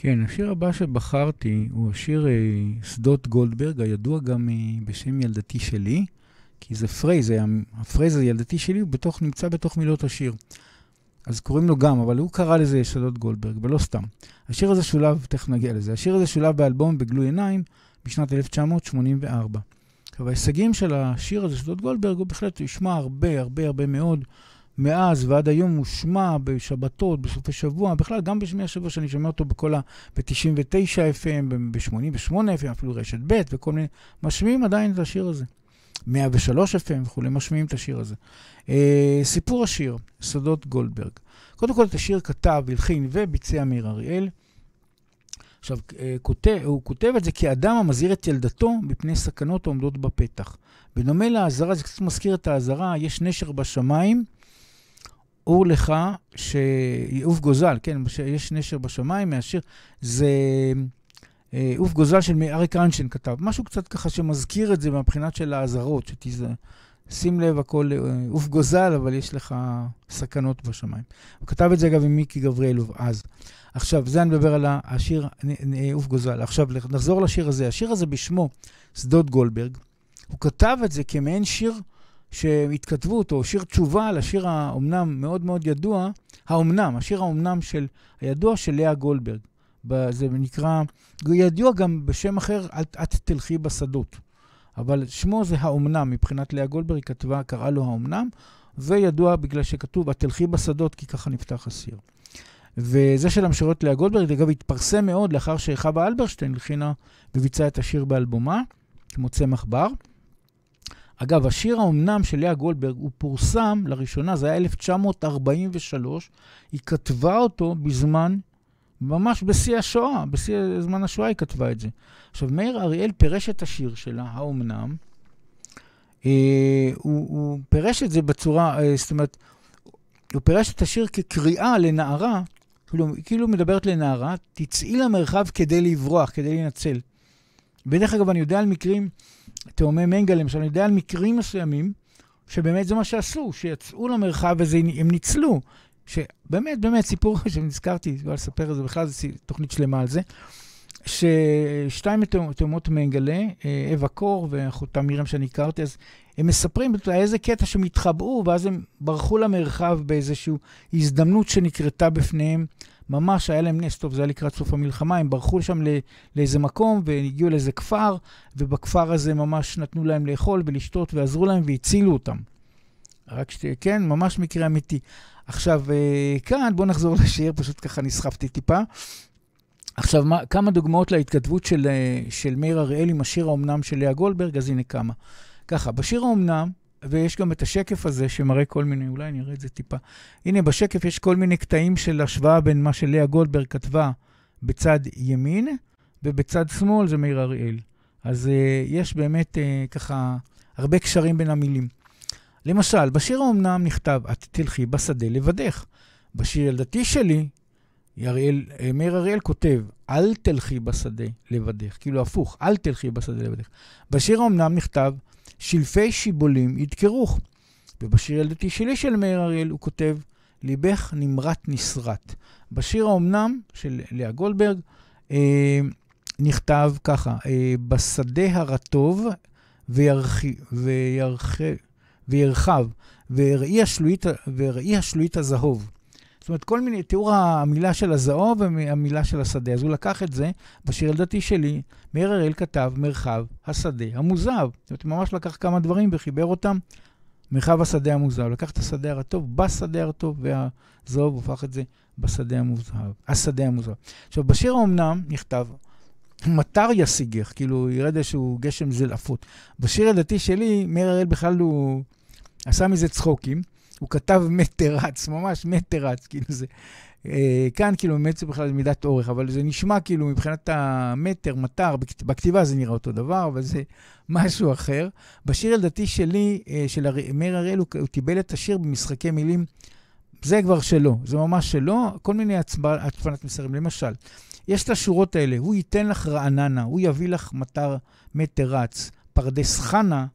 [SPEAKER 3] כן, השיר הבא שבחרתי הוא השיר אה, שדות גולדברג, הידוע גם אה, בשם ילדתי שלי, כי זה phrase, ה phrase ילדתי שלי הוא בתוך, נמצא בתוך מילות השיר. אז קוראים לו גם, אבל הוא קרא לזה שדות גולדברג, ולא סתם. השיר הזה שולב, תכף נגיע לזה, השיר הזה שולב באלבום בגלוי עיניים בשנת 1984. עכשיו, ההישגים של השיר הזה, שדות גולדברג, הוא בהחלט הושמע הרבה, הרבה, הרבה מאוד. מאז ועד היום הושמע בשבתות, בסופי שבוע, בכלל גם בשמי השבוע שאני שומע אותו בכל ה... ב-99 FM, ב-88 FM, אפילו רשת ב' וכל מיני, משמיעים עדיין את השיר הזה. 103 FM וכולי, משמיעים את השיר הזה. אה, סיפור השיר, סודות גולדברג. קודם כל את השיר כתב, הלחין וביצע מאיר אריאל. עכשיו, אה, כותב, הוא כותב את זה כאדם המזהיר את ילדתו מפני סכנות העומדות בפתח. בדומה לאזהרה, זה קצת מזכיר את האזהרה, יש נשר בשמיים, אור לך שיעוף גוזל, כן, יש נשר בשמיים מהשיר, זה אה, עוף גוזל של אריק איינשטיין כתב, משהו קצת ככה שמזכיר את זה מבחינת של האזהרות, שתזה, שים לב, הכל אה, עוף גוזל, אבל יש לך סכנות בשמיים. הוא כתב את זה אגב עם מיקי גבריאלוב אז. עכשיו, זה אני מדבר על השיר עוף גוזל. עכשיו, נחזור לשיר הזה. השיר הזה בשמו שדות גולדברג. הוא כתב את זה כמעין שיר שהתכתבו אותו, שיר תשובה לשיר האומנם מאוד מאוד ידוע, האומנם, השיר האומנם של, הידוע של לאה גולדברג. זה נקרא, ידוע גם בשם אחר, את, את תלכי בשדות. אבל שמו זה האומנם, מבחינת לאה גולדברג, כתבה, קראה לו האומנם, וידוע בגלל שכתוב, את תלכי בשדות, כי ככה נפתח השיר. וזה של המשוררת לאה גולדברג, אגב, התפרסם מאוד לאחר שחווה אלברשטיין הלחינה וביצעה את השיר באלבומה, כמו צמח בר. אגב, השיר האומנם של לאה גולדברג, הוא פורסם לראשונה, זה היה 1943, היא כתבה אותו בזמן, ממש בשיא השואה, בשיא זמן השואה היא כתבה את זה. עכשיו, מאיר אריאל פירש את השיר שלה, האומנם, אה, הוא, הוא פירש את זה בצורה, אה, זאת אומרת, הוא פירש את השיר כקריאה לנערה, כאילו, כאילו מדברת לנערה, תצאי למרחב כדי לברוח, כדי להינצל. בדרך אגב, אני יודע על מקרים, תאומי מנגה למשל, אני יודע על מקרים מסוימים, שבאמת זה מה שעשו, שיצאו למרחב והם ניצלו. שבאמת, באמת, סיפור <laughs> שנזכרתי, לא לספר את זה בכלל, זו תוכנית שלמה על זה. ששתיים תאומות מנגלה, אה, אווה קור ואחותה מירם שאני הכרתי, אז הם מספרים איזה קטע שהם התחבאו, ואז הם ברחו למרחב באיזושהי הזדמנות שנקרתה בפניהם. ממש היה להם נס טוב, זה היה לקראת סוף המלחמה, הם ברחו שם לאיזה מקום והגיעו לאיזה כפר, ובכפר הזה ממש נתנו להם לאכול ולשתות ועזרו להם והצילו אותם. רק שתהיה, כן, ממש מקרה אמיתי. עכשיו, אה, כאן בואו נחזור לשיר, פשוט ככה נסחפתי טיפה. עכשיו, מה, כמה דוגמאות להתכתבות של, אה, של מאיר אריאל עם השיר האומנם של לאה גולדברג, אז הנה כמה. ככה, בשיר האומנם, ויש גם את השקף הזה שמראה כל מיני, אולי אני אראה את זה טיפה. הנה, בשקף יש כל מיני קטעים של השוואה בין מה שלאה גולדברג כתבה בצד ימין, ובצד שמאל זה מאיר אריאל. אז uh, יש באמת uh, ככה הרבה קשרים בין המילים. למשל, בשיר האומנם נכתב, את תלכי בשדה לבדך. בשיר ילדתי שלי, אריאל, אה, מאיר אריאל כותב, אל תלכי בשדה לבדך, כאילו הפוך, אל תלכי בשדה לבדך. בשיר האומנם נכתב, שלפי שיבולים ידקרוך. ובשיר ילדתי שלי של מאיר אריאל הוא כותב, ליבך נמרט נסרט. בשיר האומנם של לאה גולדברג אה, נכתב ככה, אה, בשדה הרטוב וירחב, וירחב, וראי השלולית הזהוב. זאת אומרת, כל מיני, תיאור המילה של הזהוב והמילה של השדה. אז הוא לקח את זה, בשיר ילדתי שלי, מאיר הראל כתב מרחב השדה המוזב. זאת אומרת, ממש לקח כמה דברים וחיבר אותם. מרחב השדה המוזב. לקח את השדה הרטוב בשדה הרטוב, והזהוב הופך את זה בשדה המוזב. השדה המוזב. עכשיו, בשיר האומנם נכתב, מטר ישיגך, כאילו ירד איזשהו גשם זלעפות. בשיר הדתי שלי, מאיר הראל בכלל הוא עשה מזה צחוקים. הוא כתב מטר רץ, ממש מטר רץ, כאילו זה... אה, כאן כאילו באמת זה בכלל מידת אורך, אבל זה נשמע כאילו מבחינת המטר, מטר, בכתיבה זה נראה אותו דבר, אבל זה <laughs> משהו אחר. בשיר ילדתי שלי, אה, של מאיר אריאל, הוא, הוא קיבל את השיר במשחקי מילים, זה כבר שלו, זה ממש שלו, כל מיני הצפנת מסרים. למשל, יש את השורות האלה, הוא ייתן לך רעננה, הוא יביא לך מטר מטר רץ, פרדס חנה,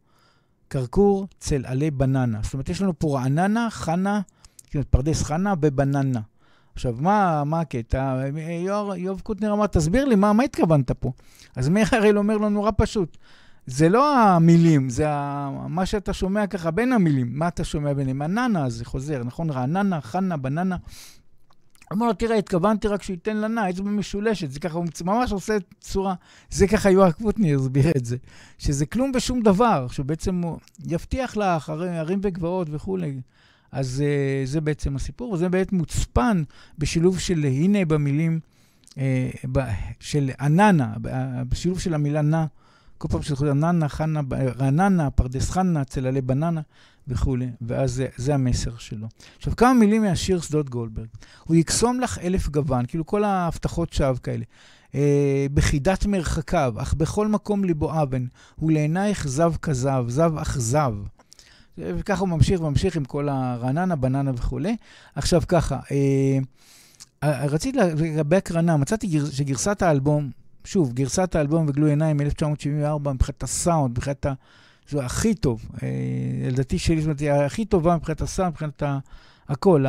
[SPEAKER 3] כרכור, צל עלי בננה. זאת אומרת, יש לנו פה רעננה, חנה, זאת אומרת, פרדס חנה ובננה. עכשיו, מה, מה הקטע? יואב, יואב קוטנר אמר, תסביר לי, מה, מה התכוונת פה? אז מאיר הראל אומר לו, נורא פשוט. זה לא המילים, זה. מה שאתה שומע ככה בין המילים. מה אתה שומע ביניהם? הננה הזה חוזר, נכון? רעננה, חנה, בננה. אמר לו, תראה, התכוונתי רק שייתן לנה, אצבע משולשת, זה ככה, הוא ממש עושה צורה, זה ככה יואב קוטנר הסביר את זה, שזה כלום ושום דבר, שבעצם הוא יבטיח לך ערים וגבעות וכולי. אז uh, זה בעצם הסיפור, וזה באמת מוצפן בשילוב של הנה במילים ב, של עננה, בשילוב של המילה נע, כל פעם שזה חוזר חנה, רעננה, פרדס חנה, צללי בננה וכולי, ואז זה, זה המסר שלו. עכשיו, כמה מילים מהשיר שדות גולדברג. הוא יקסום לך אלף גוון, כאילו כל ההבטחות שווא כאלה. אה, בחידת מרחקיו, אך בכל מקום ליבו אבן, הוא לעינייך זב כזב, זב אכזב. וככה הוא ממשיך וממשיך עם כל הרעננה, בננה וכולי. עכשיו ככה, אה, רציתי לגבי הקרנה, מצאתי גר, שגרסת האלבום, שוב, גרסת האלבום וגלוי עיניים מ-1974, מבחינת הסאונד, מבחינת ה... זה הכי טוב, אה, לדעתי שלי, זאת אומרת, היא הכי טובה מבחינת הסאונד, מבחינת ה... הכל,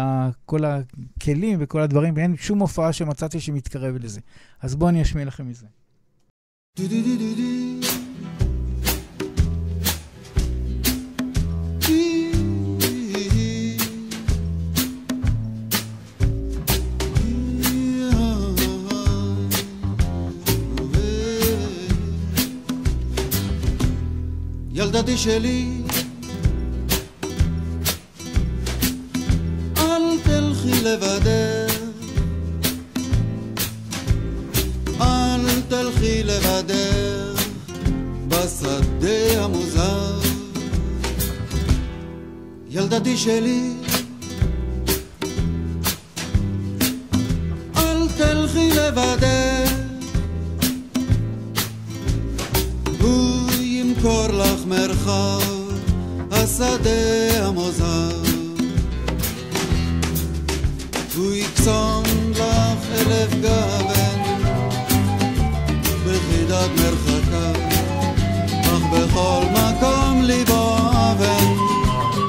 [SPEAKER 3] כל הכלים וכל הדברים, ואין שום הופעה שמצאתי שמתקרבת לזה. אז בואו אני אשמיע לכם מזה.
[SPEAKER 4] ילדתי שלי. אל תלכי לבדך. אל תלכי לבדך בשדה המוזר. ילדתי שלי. אל תלכי לבדך ימכור לך מרחב השדה המוזר. הוא יקסום לך אלף גוון בחידת מרחקיו אך בכל מקום ליבו אבן.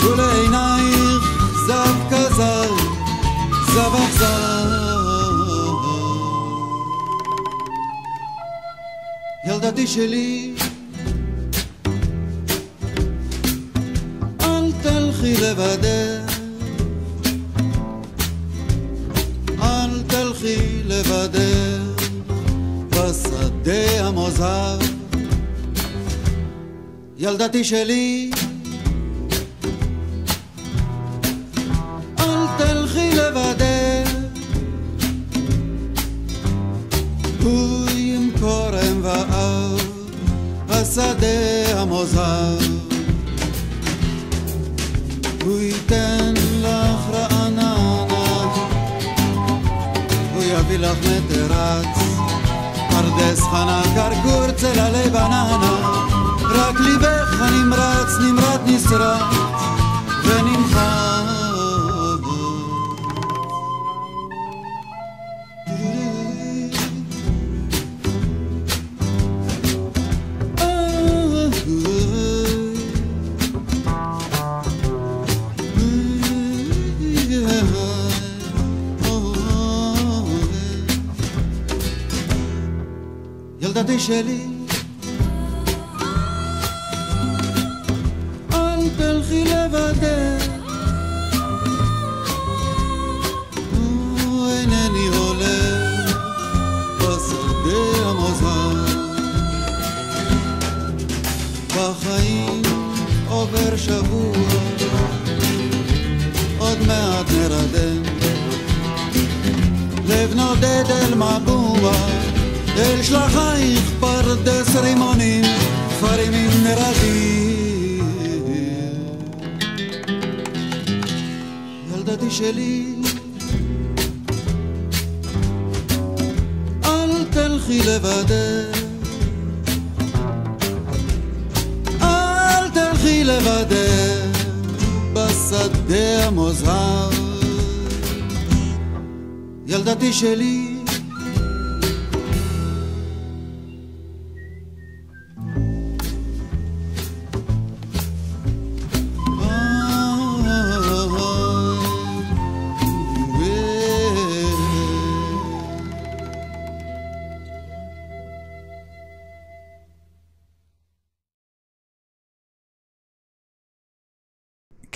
[SPEAKER 4] ולעינייך זב כזב זב אכזב. ילדתי שלי תלכי לבדך אל תלכי לבדך בשדה המוזר. ילדתי שלי אל תלכי לבדך הוא ימכור אם ואב השדה המוזר מטרץ פרדס חנה גרגור צללי בננה רק ליבך הנמרץ נמרט נסרט ילדתי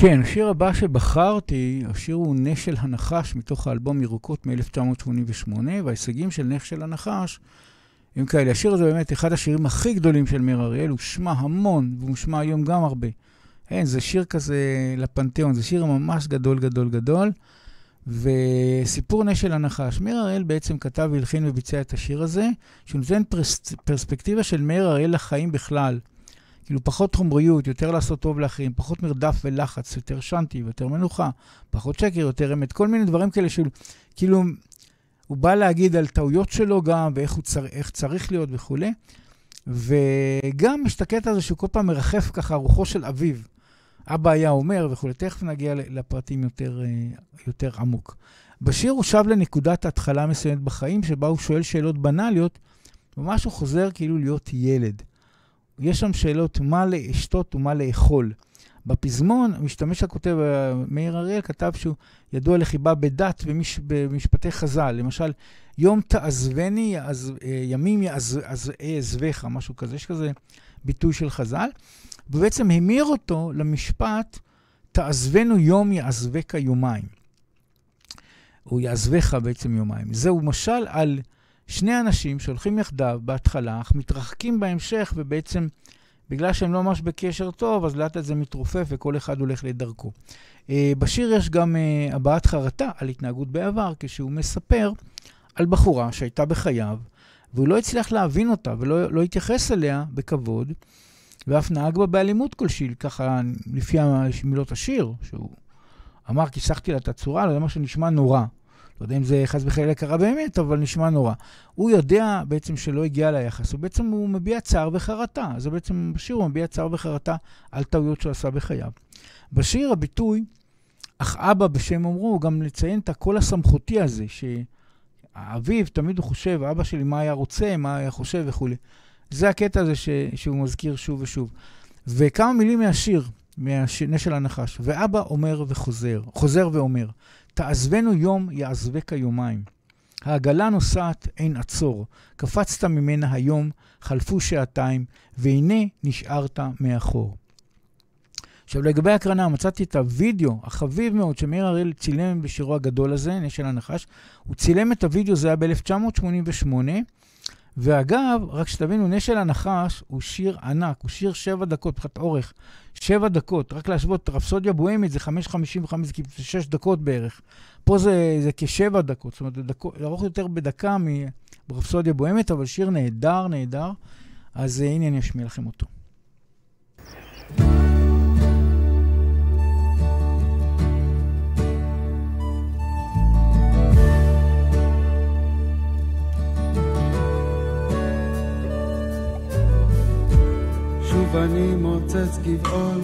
[SPEAKER 3] כן, השיר הבא שבחרתי, השיר הוא נש של הנחש מתוך האלבום ירוקות מ-1988, וההישגים של נש של הנחש הם כאלה. השיר הזה באמת אחד השירים הכי גדולים של מאיר אריאל, הוא שמע המון, והוא שמע היום גם הרבה. אין, זה שיר כזה לפנתיאון, זה שיר ממש גדול גדול גדול. וסיפור נש של הנחש. מאיר אריאל בעצם כתב, הלחין וביצע את השיר הזה, שהוא נותן פרס, פרספקטיבה של מאיר אריאל לחיים בכלל. כאילו פחות חומריות, יותר לעשות טוב לאחרים, פחות מרדף ולחץ, יותר שנטי ויותר מנוחה, פחות שקר, יותר אמת, כל מיני דברים כאלה של, כאילו, הוא בא להגיד על טעויות שלו גם, ואיך צר, צריך להיות וכולי. וגם יש את הקטע הזה שהוא כל פעם מרחף ככה רוחו של אביו. אבא היה אומר וכולי. תכף נגיע לפרטים יותר, אה, יותר עמוק. בשיר הוא שב לנקודת התחלה מסוימת בחיים, שבה הוא שואל שאלות בנאליות, ממש הוא חוזר כאילו להיות ילד. יש שם שאלות מה לשתות ומה לאכול. בפזמון, המשתמש הכותב, מאיר אריאל, כתב שהוא ידוע לחיבה בדת במש, במשפטי חז"ל. למשל, יום תעזבני, יעז, אה, ימים אעזבך, משהו כזה, יש כזה ביטוי של חז"ל. ובעצם המיר אותו למשפט, תעזבנו יום יעזבך יומיים. הוא יעזבך בעצם יומיים. זהו משל על שני אנשים שהולכים יחדיו בהתחלה, אך מתרחקים בהמשך, ובעצם בגלל שהם לא ממש בקשר טוב, אז לאט לאט זה מתרופף וכל אחד הולך לדרכו. Uh, בשיר יש גם uh, הבעת חרטה על התנהגות בעבר, כשהוא מספר על בחורה שהייתה בחייו, והוא לא הצליח להבין אותה ולא לא התייחס אליה בכבוד, ואף נהג בה באלימות כלשהי, ככה לפי מילות השיר, שהוא אמר, כיסחתי לה את הצורה, זה מה שנשמע נורא. לא יודע אם זה חס וחלילה קרה באמת, אבל נשמע נורא. הוא יודע בעצם שלא הגיע ליחס, ובעצם הוא מביע צער וחרטה. זה בעצם בשיר הוא מביע צער וחרטה על טעויות שהוא עשה בחייו. בשיר הביטוי, אך אבא בשם אומרו, הוא גם לציין את הקול הסמכותי הזה, שהאביו תמיד הוא חושב, אבא שלי מה היה רוצה, מה היה חושב וכולי. זה הקטע הזה ש, שהוא מזכיר שוב ושוב. וכמה מילים מהשיר, מהנשל הנחש. ואבא אומר וחוזר, חוזר ואומר, תעזבנו יום, יעזבך יומיים. העגלה נוסעת, אין עצור. קפצת ממנה היום, חלפו שעתיים, והנה נשארת מאחור. עכשיו, לגבי הקרנה, מצאתי את הוידאו החביב מאוד שמאיר אריאל צילם בשירו הגדול הזה, נשל הנחש. הוא צילם את הוידאו, זה היה ב-1988, ואגב, רק שתבינו, נשל הנחש הוא שיר ענק, הוא שיר שבע דקות, מבחינת אורך. שבע דקות, רק להשוות, רפסודיה בוהמית זה חמש חמישים וחמש, זה שש דקות בערך. פה זה, זה כשבע דקות, זאת אומרת, דקות, ארוך יותר בדקה מרפסודיה בוהמית, אבל שיר נהדר, נהדר. אז הנה אני אשמיע לכם אותו.
[SPEAKER 4] שוב אני מוצץ גבעול,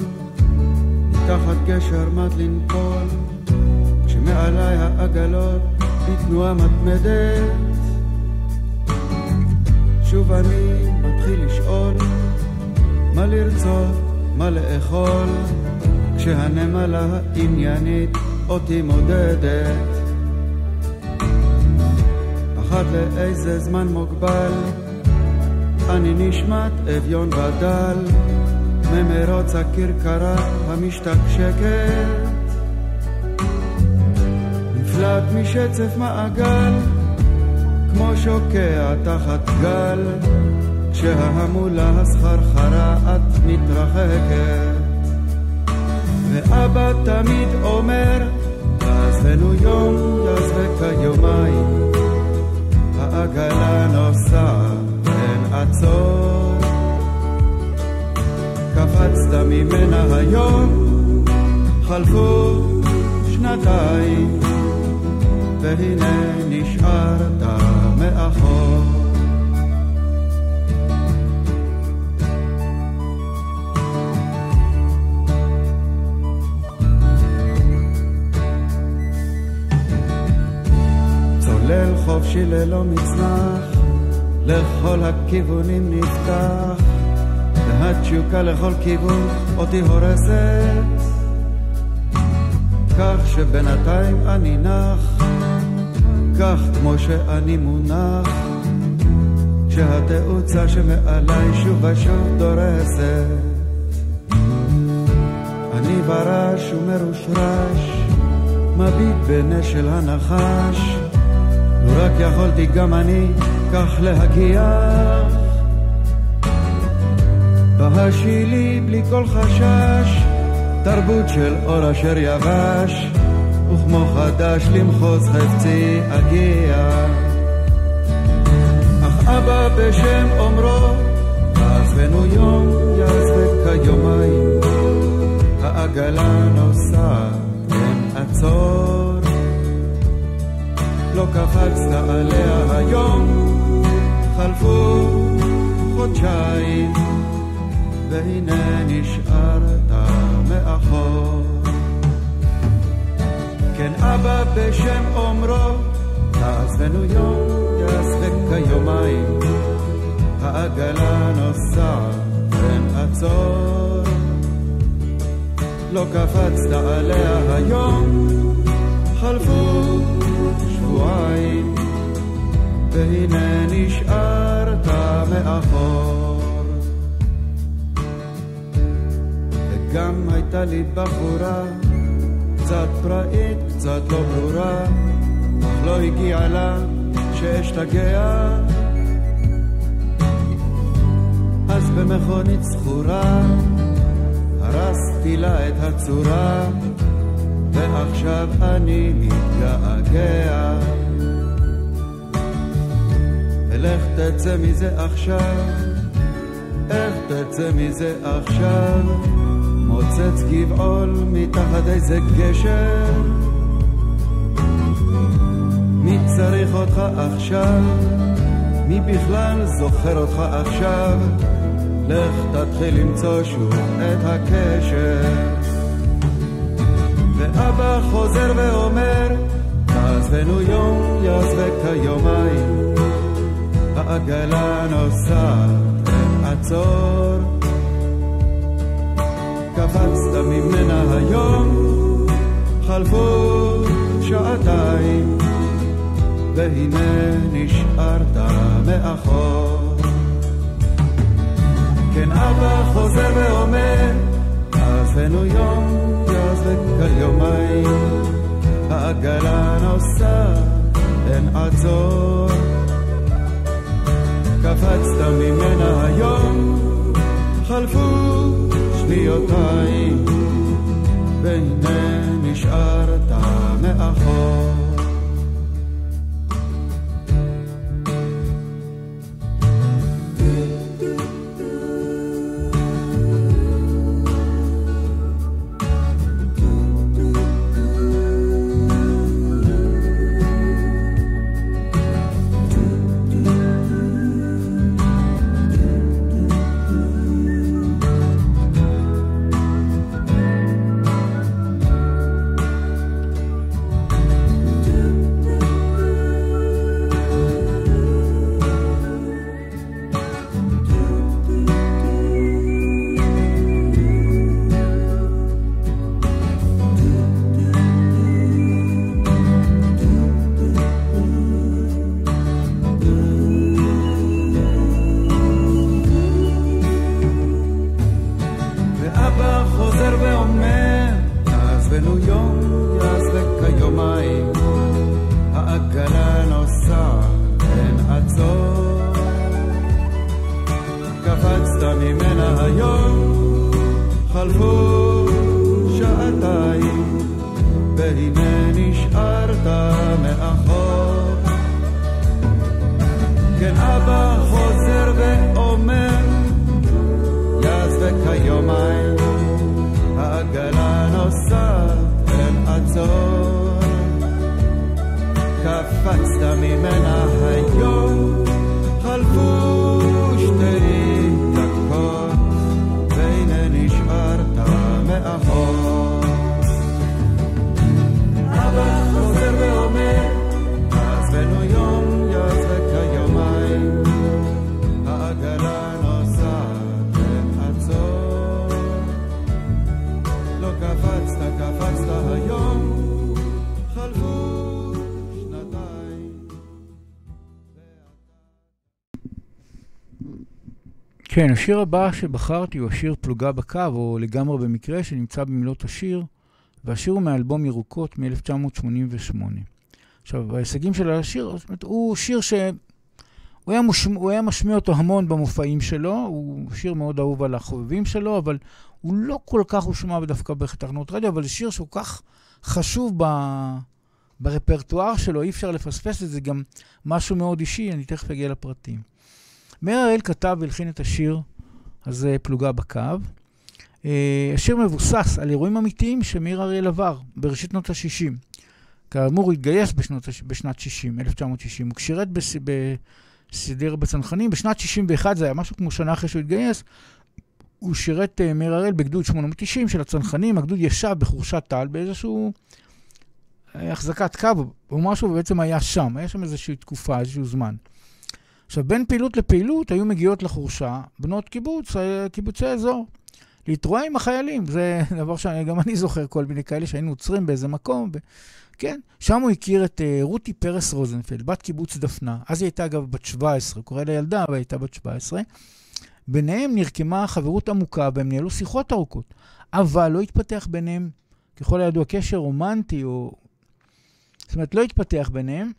[SPEAKER 4] מתחת גשר מת לנפול, כשמעליי העגלות בתנועה מתמדת. שוב אני מתחיל לשאול, מה לרצות, מה לאכול, כשהנמלה העניינית אותי מודדת. אחת לאיזה זמן מוגבל, אני נשמט אביון ודל ממרוץ הכרכרה המשתקשקת. נפלט משצף מעגל כמו שוקע תחת גל כשההמולה הסחרחרה את מתרחקת. ואבא תמיד אומר תעזבנו יום יעזבק יומיים העגלה נוסעת עצור. קפצת ממנה היום, חלפו שנתיים, והנה נשארת מאחור. חופשי ללא מצנח לכל הכיוונים נפתח, והתשוקה לכל כיוון אותי הורסת. כך שבינתיים אני נח, כך כמו שאני מונח, כשהתאוצה שמעליי שוב ושוב דורסת. אני ברש ומרושרש, מביט בנשל הנחש, לו רק יכולתי גם אני כך להגיח. בהשילי בלי כל חשש, תרבות של אור אשר יבש, וכמו חדש למחוז חפצי אגיע. אך אבא בשם אומרו, עזבנו יום יעזבק כיומיים, העגלה נוסעת, אין עצור. לא קפצת עליה היום, חלפו חודשיים, והנה נשארת מאחור. כן אבא בשם אומרו, תעזבנו יום, יעזבק כיומיים, העגלה נוסעת, אין עצור. לא קפצת עליה היום, חלפו שבועיים, והנה נשארת מאחור. וגם הייתה לי בחורה, קצת פראית, קצת לא ברורה, אך לא הגיעה לה שאשתגע. אז במכונית זכורה, הרסתי לה את הצורה, ועכשיו אני מתגעגע. ולך תצא מזה עכשיו, איך תצא מזה עכשיו? מוצץ גבעול מתחת איזה גשר. מי צריך אותך עכשיו? מי בכלל זוכר אותך עכשיו? לך תתחיל למצוא שוב את הקשר. ואבא חוזר ואומר, תעזבנו יום, יעזבק כיומיים. העגלה נוסעת, עצור. קפצת ממנה היום, חלפו שעתיים, והנה נשארת מאחור. כן אבא חוזר ואומר, עזבנו יום, יעזבק כיומיים, העגלה נוסעת, אין עצור. קפצת ממנה היום, חלפו שניותיים, והנה נשארת מאחור. חלפו שעתיים, והנה נשארת מאחור. כן אבא חוזר ואומר, יעזבק כיומיים, העגלה נוסעת, אין עצור. קפצת ממנה
[SPEAKER 3] כן, השיר הבא שבחרתי הוא השיר פלוגה בקו, או לגמרי במקרה, שנמצא במילות השיר, והשיר הוא מאלבום ירוקות מ-1988. עכשיו, ההישגים של השיר, זאת אומרת, הוא שיר ש... הוא היה, מוש... הוא היה משמיע אותו המון במופעים שלו, הוא שיר מאוד אהוב על החובבים שלו, אבל הוא לא כל כך הושמע דווקא בתחנות רדיו, אבל זה שיר שהוא כך חשוב ב... ברפרטואר שלו, אי אפשר לפספס את זה, גם משהו מאוד אישי, אני תכף אגיע לפרטים. מאיר הראל כתב והלחין את השיר הזה, פלוגה בקו. Uh, השיר מבוסס על אירועים אמיתיים שמאיר אריאל עבר בראשית שנות ה-60. כאמור, התגייס בשנות, בשנת 60, 1960. הוא שירת בס, בסידר בצנחנים. בשנת 61, זה היה משהו כמו שנה אחרי שהוא התגייס, הוא שירת uh, מאיר הראל בגדוד 890 של הצנחנים. הגדוד ישב בחורשת טל באיזשהו אה, החזקת קו, או משהו, ובעצם היה שם. היה שם איזושהי תקופה, איזשהו זמן. עכשיו, בין פעילות לפעילות היו מגיעות לחורשה בנות קיבוץ, אה, קיבוצי אזור. להתרועע עם החיילים, זה <laughs> דבר שגם אני זוכר כל מיני כאלה שהיינו עוצרים באיזה מקום. ו... כן, שם הוא הכיר את uh, רותי פרס רוזנפלד, בת קיבוץ דפנה. אז היא הייתה אגב בת 17, קורא לה ילדה, אבל היא הייתה בת 17. ביניהם נרקמה חברות עמוקה והם ניהלו שיחות ארוכות, אבל לא התפתח ביניהם, ככל הידוע, קשר רומנטי, או... זאת אומרת, לא התפתח ביניהם.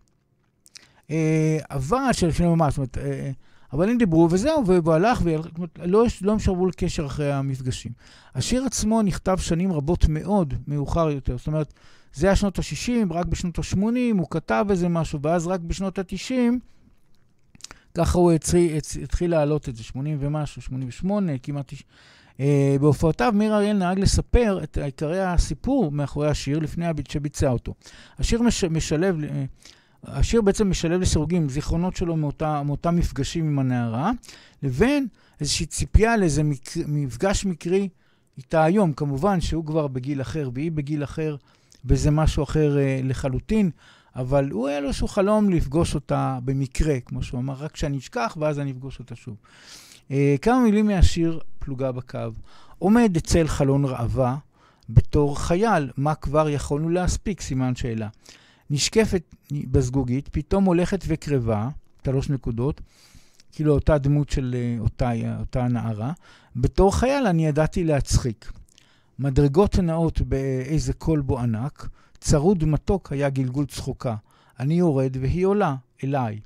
[SPEAKER 3] אה, אבל, של לפני ממש, זאת אומרת, אה, אבל הם דיברו וזהו, והוא הלך, ולא לא הם שרבו לקשר אחרי המפגשים. השיר עצמו נכתב שנים רבות מאוד מאוחר יותר, זאת אומרת, זה היה שנות ה-60, רק בשנות ה-80 הוא כתב איזה משהו, ואז רק בשנות ה-90, ככה הוא התחיל, התחיל להעלות את זה, 80 ומשהו, 88, כמעט... Uh, בהופעותיו מיר אריאל נהג לספר את עיקרי הסיפור מאחורי השיר לפני שביצע אותו. השיר מש, משלב, uh, השיר בעצם משלב לסירוגים זיכרונות שלו מאותה, מאותם מפגשים עם הנערה, לבין איזושהי ציפייה לאיזה מק, מפגש מקרי איתה היום. כמובן שהוא כבר בגיל אחר והיא בגיל אחר, וזה משהו אחר אה, לחלוטין, אבל הוא היה לו איזשהו חלום לפגוש אותה במקרה, כמו שהוא אמר, רק שאני אשכח ואז אני אפגוש אותה שוב. אה, כמה מילים מהשיר פלוגה בקו. עומד אצל חלון ראווה בתור חייל, מה כבר יכולנו להספיק? סימן שאלה. נשקפת בזגוגית, פתאום הולכת וקרבה, שלוש נקודות, כאילו אותה דמות של אה, אותה, אותה נערה. בתור חייל אני ידעתי להצחיק. מדרגות נאות באיזה כלבו ענק, צרוד מתוק היה גלגול צחוקה. אני יורד והיא עולה אליי.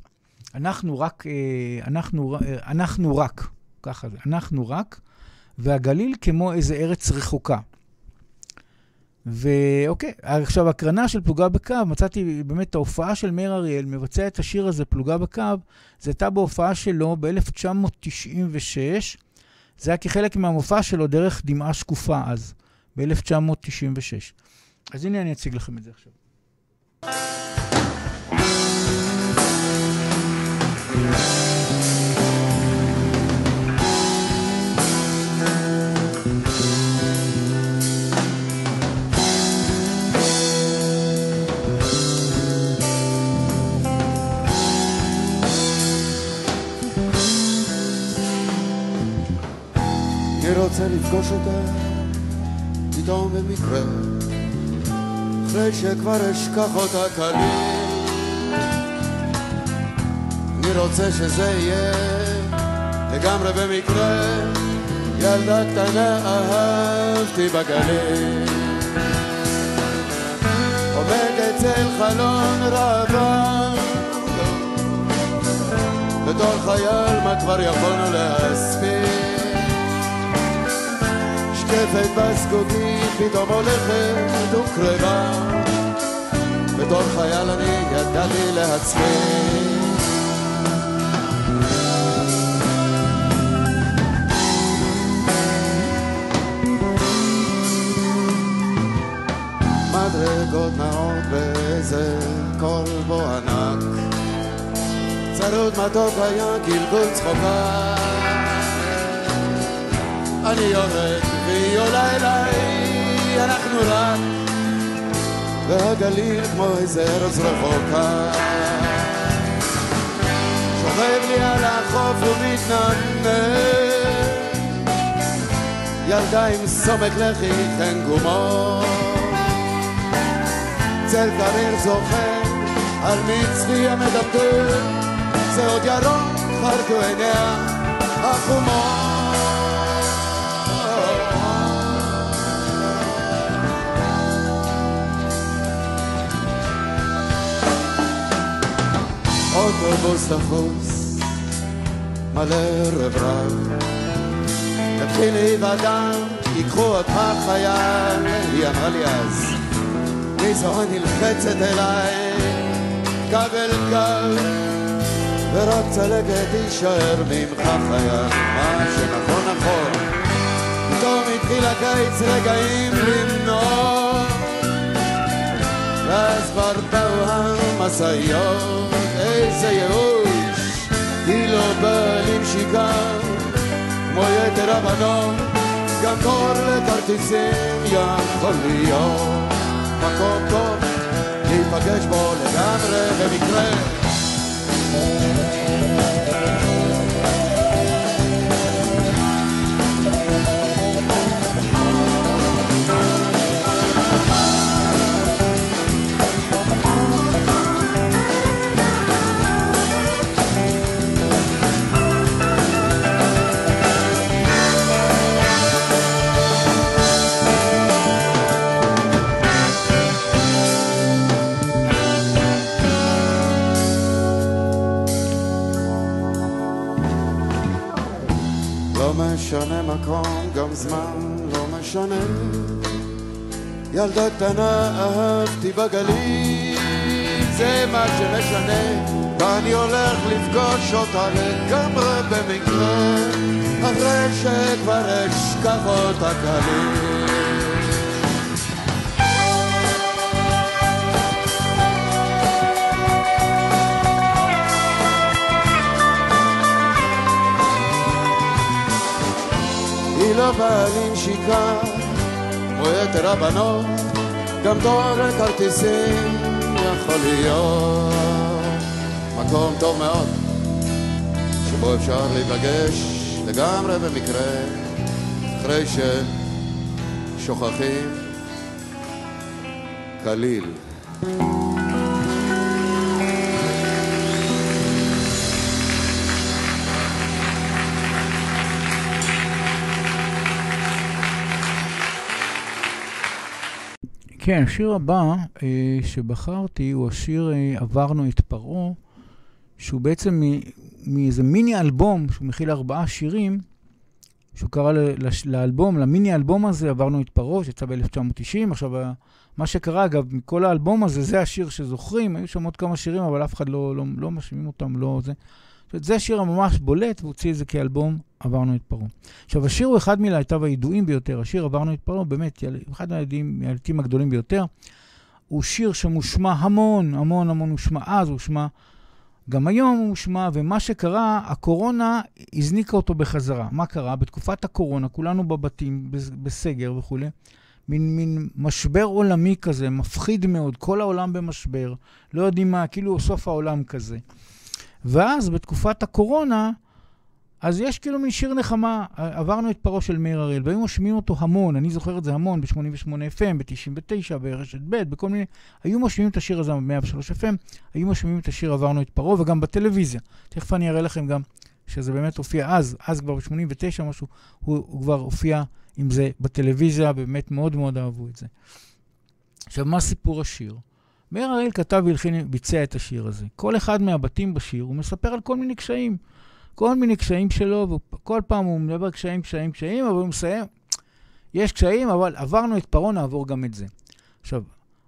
[SPEAKER 3] אנחנו רק, אה, אנחנו, אה, אנחנו רק, ככה זה, אנחנו רק, והגליל כמו איזה ארץ רחוקה. ואוקיי, עכשיו הקרנה של פלוגה בקו, מצאתי באמת את ההופעה של מאיר אריאל, מבצע את השיר הזה, פלוגה בקו, זה הייתה בהופעה שלו ב-1996, זה היה כחלק מהמופע שלו דרך דמעה שקופה אז, ב-1996. אז הנה אני אציג לכם את זה עכשיו.
[SPEAKER 4] רוצה לפגוש אותה פתאום במקרה אחרי שכבר אשכח אותה כליל. אני רוצה שזה יהיה לגמרי במקרה ילדה קטנה אהבתי בגליל. עומד אצל חלון רעבה בתור חייל מה כבר יכולנו להספיק נשקפת בזגוגית, פתאום הולכת וקרבה. בתור חייל אני ידעתי לעצמי. מדרגות נעות באיזה כלבו ענק צרוד מתוק היה גלגול צחוקה אני יורד והיא עולה אליי, אנחנו רק והגליל כמו איזה ארץ רחוקה שוכב לי על החוף ומתנמנם ילדה עם סומק לחי חן גומות צל קריר זוכר על מצחי המדבר זה עוד ירוק חרקו עיניה עקומות. אוטובוס דחוס, מלא רברב. תתחיל להיוודע, ייקחו אותך חייל, היא אמרה לי אז, מזרוע נלחצת אליי, גב אל גב, ורק צלקת תישאר ממך חייל, מה שנכון נכון. פתאום התחיל הקיץ רגעים למנוע, ואז כבר באו המשאיות, איזה ייאוש, היא לא באה לנשיקה, כמו יתר הבנות, גם תור לכרטיסים יכול להיות מקום טוב להיפגש בו לגמרי במקרה. אהבתי בגליל, זה מה שמשנה. ואני הולך לפגוש אותה לגמרי במקרה, אחרי שכבר אשכח אותה כליל. היא לא באה לנשיקה, כמו יתר הבנות, גם תור לכרטיסים יכול להיות מקום טוב מאוד, שבו אפשר להיפגש לגמרי במקרה, אחרי ששוכחים כליל.
[SPEAKER 3] כן, השיר הבא אה, שבחרתי הוא השיר אה, עברנו את פרעה, שהוא בעצם מאיזה מיני אלבום, שהוא מכיל ארבעה שירים, שהוא קרא לאלבום, למיני אלבום הזה, עברנו את פרעה, שיצא ב-1990. עכשיו, מה שקרה, אגב, מכל האלבום הזה, זה השיר שזוכרים, היו שם עוד כמה שירים, אבל אף אחד לא, לא, לא משמיעים אותם, לא זה. זאת זה השיר הממש בולט, והוציא את זה כאלבום, עברנו את פרעה. עכשיו, השיר הוא אחד מלהיטיו הידועים ביותר. השיר עברנו את פרעה, באמת, אחד מהלהיטים הגדולים ביותר. הוא שיר שמושמע המון, המון המון הושמע אז, הושמע גם היום הוא הושמע, ומה שקרה, הקורונה הזניקה אותו בחזרה. מה קרה? בתקופת הקורונה, כולנו בבתים, בסגר וכולי, מין, מין משבר עולמי כזה, מפחיד מאוד, כל העולם במשבר, לא יודעים מה, כאילו סוף העולם כזה. ואז בתקופת הקורונה, אז יש כאילו מין שיר נחמה, עברנו את פרעה של מאיר אריאל, והיו משמיעים אותו המון, אני זוכר את זה המון, ב-88 FM, ב-99, ברשת ב', בכל מיני, היו משמיעים את השיר הזה ב-103 FM, היו משמיעים את השיר עברנו את פרעה, וגם בטלוויזיה. תכף אני אראה לכם גם שזה באמת הופיע אז, אז כבר ב-89 משהו, הוא, הוא כבר הופיע עם זה בטלוויזיה, באמת מאוד מאוד אהבו את זה. עכשיו, מה סיפור השיר? מאיר אריאל כתב והלחין, ביצע את השיר הזה. כל אחד מהבתים בשיר, הוא מספר על כל מיני קשיים. כל מיני קשיים שלו, וכל פעם הוא מדבר קשיים, קשיים, קשיים, אבל הוא מסיים, יש קשיים, אבל עברנו את פרעה, נעבור גם את זה. עכשיו,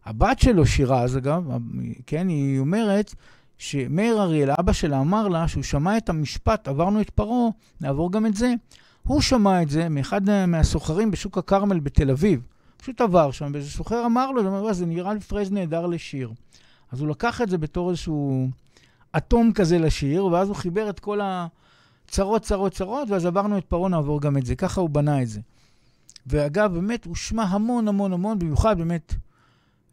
[SPEAKER 3] הבת שלו, שירה, אז אגב, כן, היא אומרת שמאיר אריאל, אבא שלה, אמר לה שהוא שמע את המשפט, עברנו את פרעה, נעבור גם את זה. הוא שמע את זה מאחד מהסוחרים בשוק הכרמל בתל אביב. פשוט עבר שם, ואיזה סוחר אמר לו, אמר, זה נראה לי פרז נהדר לשיר. אז הוא לקח את זה בתור איזשהו אטום כזה לשיר, ואז הוא חיבר את כל הצרות, צרות, צרות, ואז עברנו את פרעה, נעבור גם את זה. ככה הוא בנה את זה. ואגב, באמת, הוא שמע המון המון המון, במיוחד באמת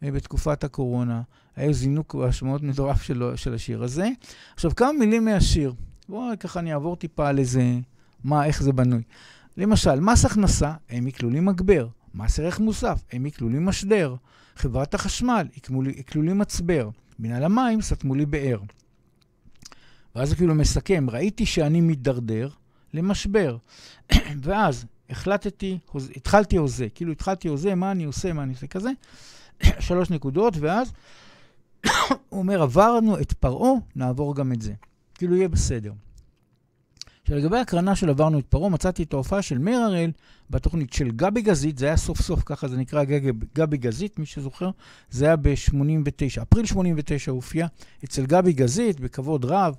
[SPEAKER 3] בתקופת הקורונה. היה זינוק השמעות מטורף של, של השיר הזה. עכשיו, כמה מילים מהשיר. בואו ככה אני אעבור טיפה על איזה, מה, איך זה בנוי. למשל, מס הכנסה, העמיק לי מגבר. מס ערך מוסף, העמיק לי משדר. חברת החשמל, עיקלו לי מצבר. מנהל המים, סתמו לי באר. ואז הוא כאילו מסכם, ראיתי שאני מידרדר, למשבר. <clears throat> ואז החלטתי, התחלתי הוזה, כאילו התחלתי הוזה, מה אני עושה, מה אני עושה כזה, <clears throat> שלוש נקודות, ואז <clears throat> הוא אומר, עברנו את פרעה, נעבור גם את זה. כאילו יהיה בסדר. עכשיו, לגבי הקרנה של עברנו את פרעה, מצאתי את ההופעה של מאיר הראל בתוכנית של גבי גזית, זה היה סוף סוף, ככה זה נקרא גבי, גבי גזית, מי שזוכר, זה היה ב-89, אפריל 89 הופיע אצל גבי גזית, בכבוד רב.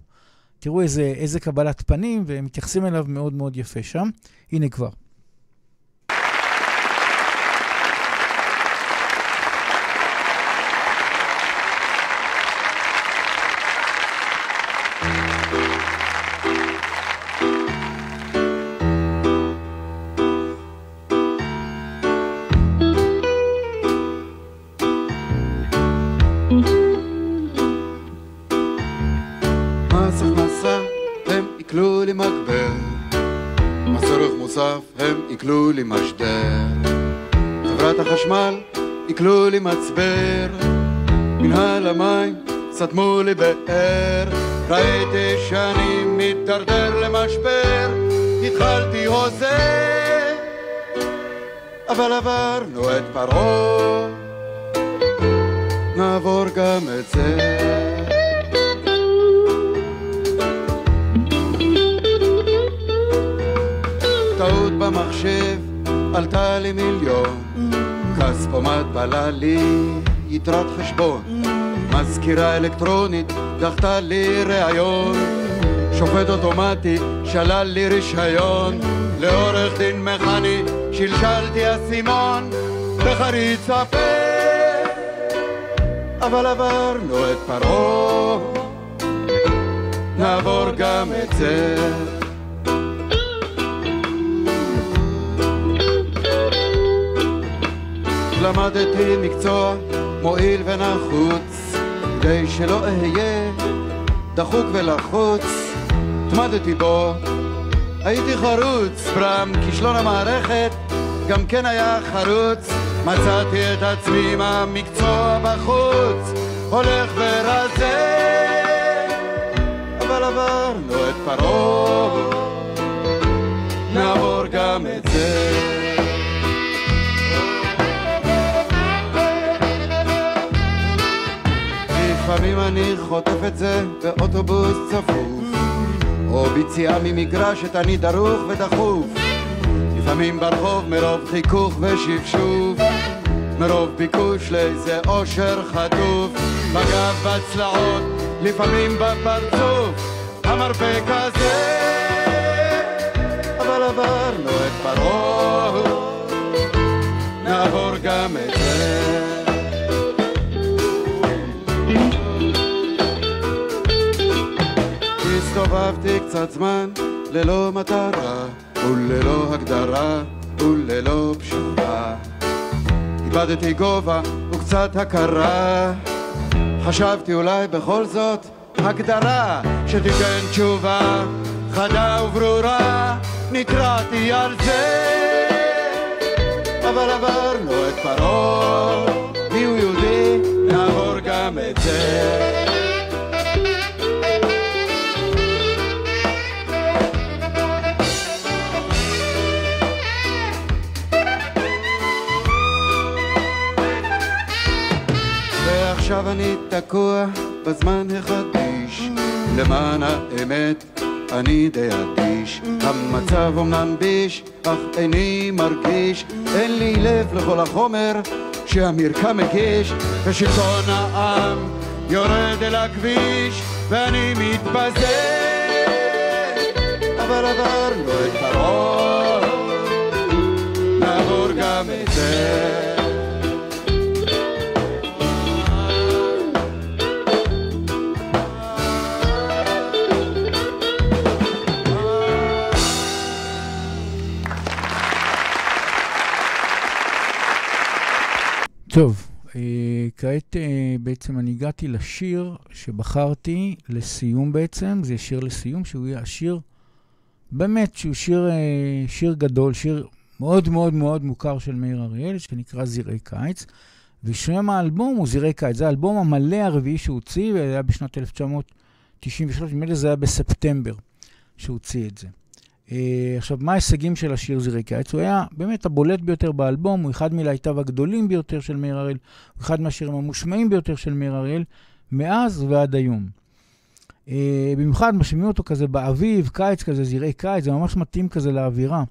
[SPEAKER 3] תראו איזה, איזה קבלת פנים, והם מתייחסים אליו מאוד מאוד יפה שם. הנה כבר.
[SPEAKER 4] Pittsburgh. דחתה לי ראיון שופט אוטומטי שלל לי רישיון. לעורך דין מכני שלשלתי אסימון בחריץ הפה. אבל עברנו את פרעה. נעבור גם את זה. למדתי מקצוע מועיל ונחוץ. כדי שלא אהיה דחוק ולחוץ התמדתי בו. הייתי חרוץ ברם כישלון המערכת גם כן היה חרוץ. מצאתי את עצמי עם המקצוע בחוץ הולך ורזה. אבל עברנו את פרעה. נעבור גם את זה לפעמים אני חוטף את זה באוטובוס צפוף או ביציאה ממגרשת אני דרוך ודחוף. לפעמים ברחוב מרוב חיכוך ושפשוף מרוב ביקוש לאיזה אושר חטוף. בגב בצלעות לפעמים בפרצוף המרפק הזה אבל עברנו את פרעה. נעבור גם את קצת זמן ללא מטרה וללא הגדרה וללא פשרה. איבדתי גובה וקצת הכרה. חשבתי אולי בכל זאת הגדרה שתיתן תשובה חדה וברורה. נקראתי על זה אבל עברנו את פרעה. מי הוא יהודי נעבור גם את זה עכשיו אני תקוע בזמן החדיש. למען האמת אני די אדיש. המצב אמנם ביש אך איני מרגיש. אין לי לב לכל החומר שהמרקם מגיש. ושלטון העם יורד אל הכביש ואני מתבזה. אבל עברנו את פרעה
[SPEAKER 3] טוב, אה, כעת אה, בעצם אני הגעתי לשיר שבחרתי לסיום בעצם, זה שיר לסיום, שהוא יהיה השיר, באמת, שהוא שיר, אה, שיר גדול, שיר מאוד מאוד מאוד מוכר של מאיר אריאל, שנקרא זרעי קיץ, ושם האלבום הוא זרעי קיץ, זה האלבום המלא הרביעי שהוא הוציא, והיה בשנת 1993, נדמה לי זה היה בספטמבר שהוא הוציא את זה. אה, עכשיו, מה ההישגים של השיר זירי קיץ? הוא היה באמת הבולט ביותר באלבום, הוא אחד מלהיטיו הגדולים ביותר של מאיר אריאל, הוא אחד מהשירים המושמעים ביותר של מאיר אריאל, מאז ועד היום. אה, במיוחד משמיעים אותו כזה באביב, קיץ כזה, זירי קיץ, זה ממש מתאים כזה לאווירה.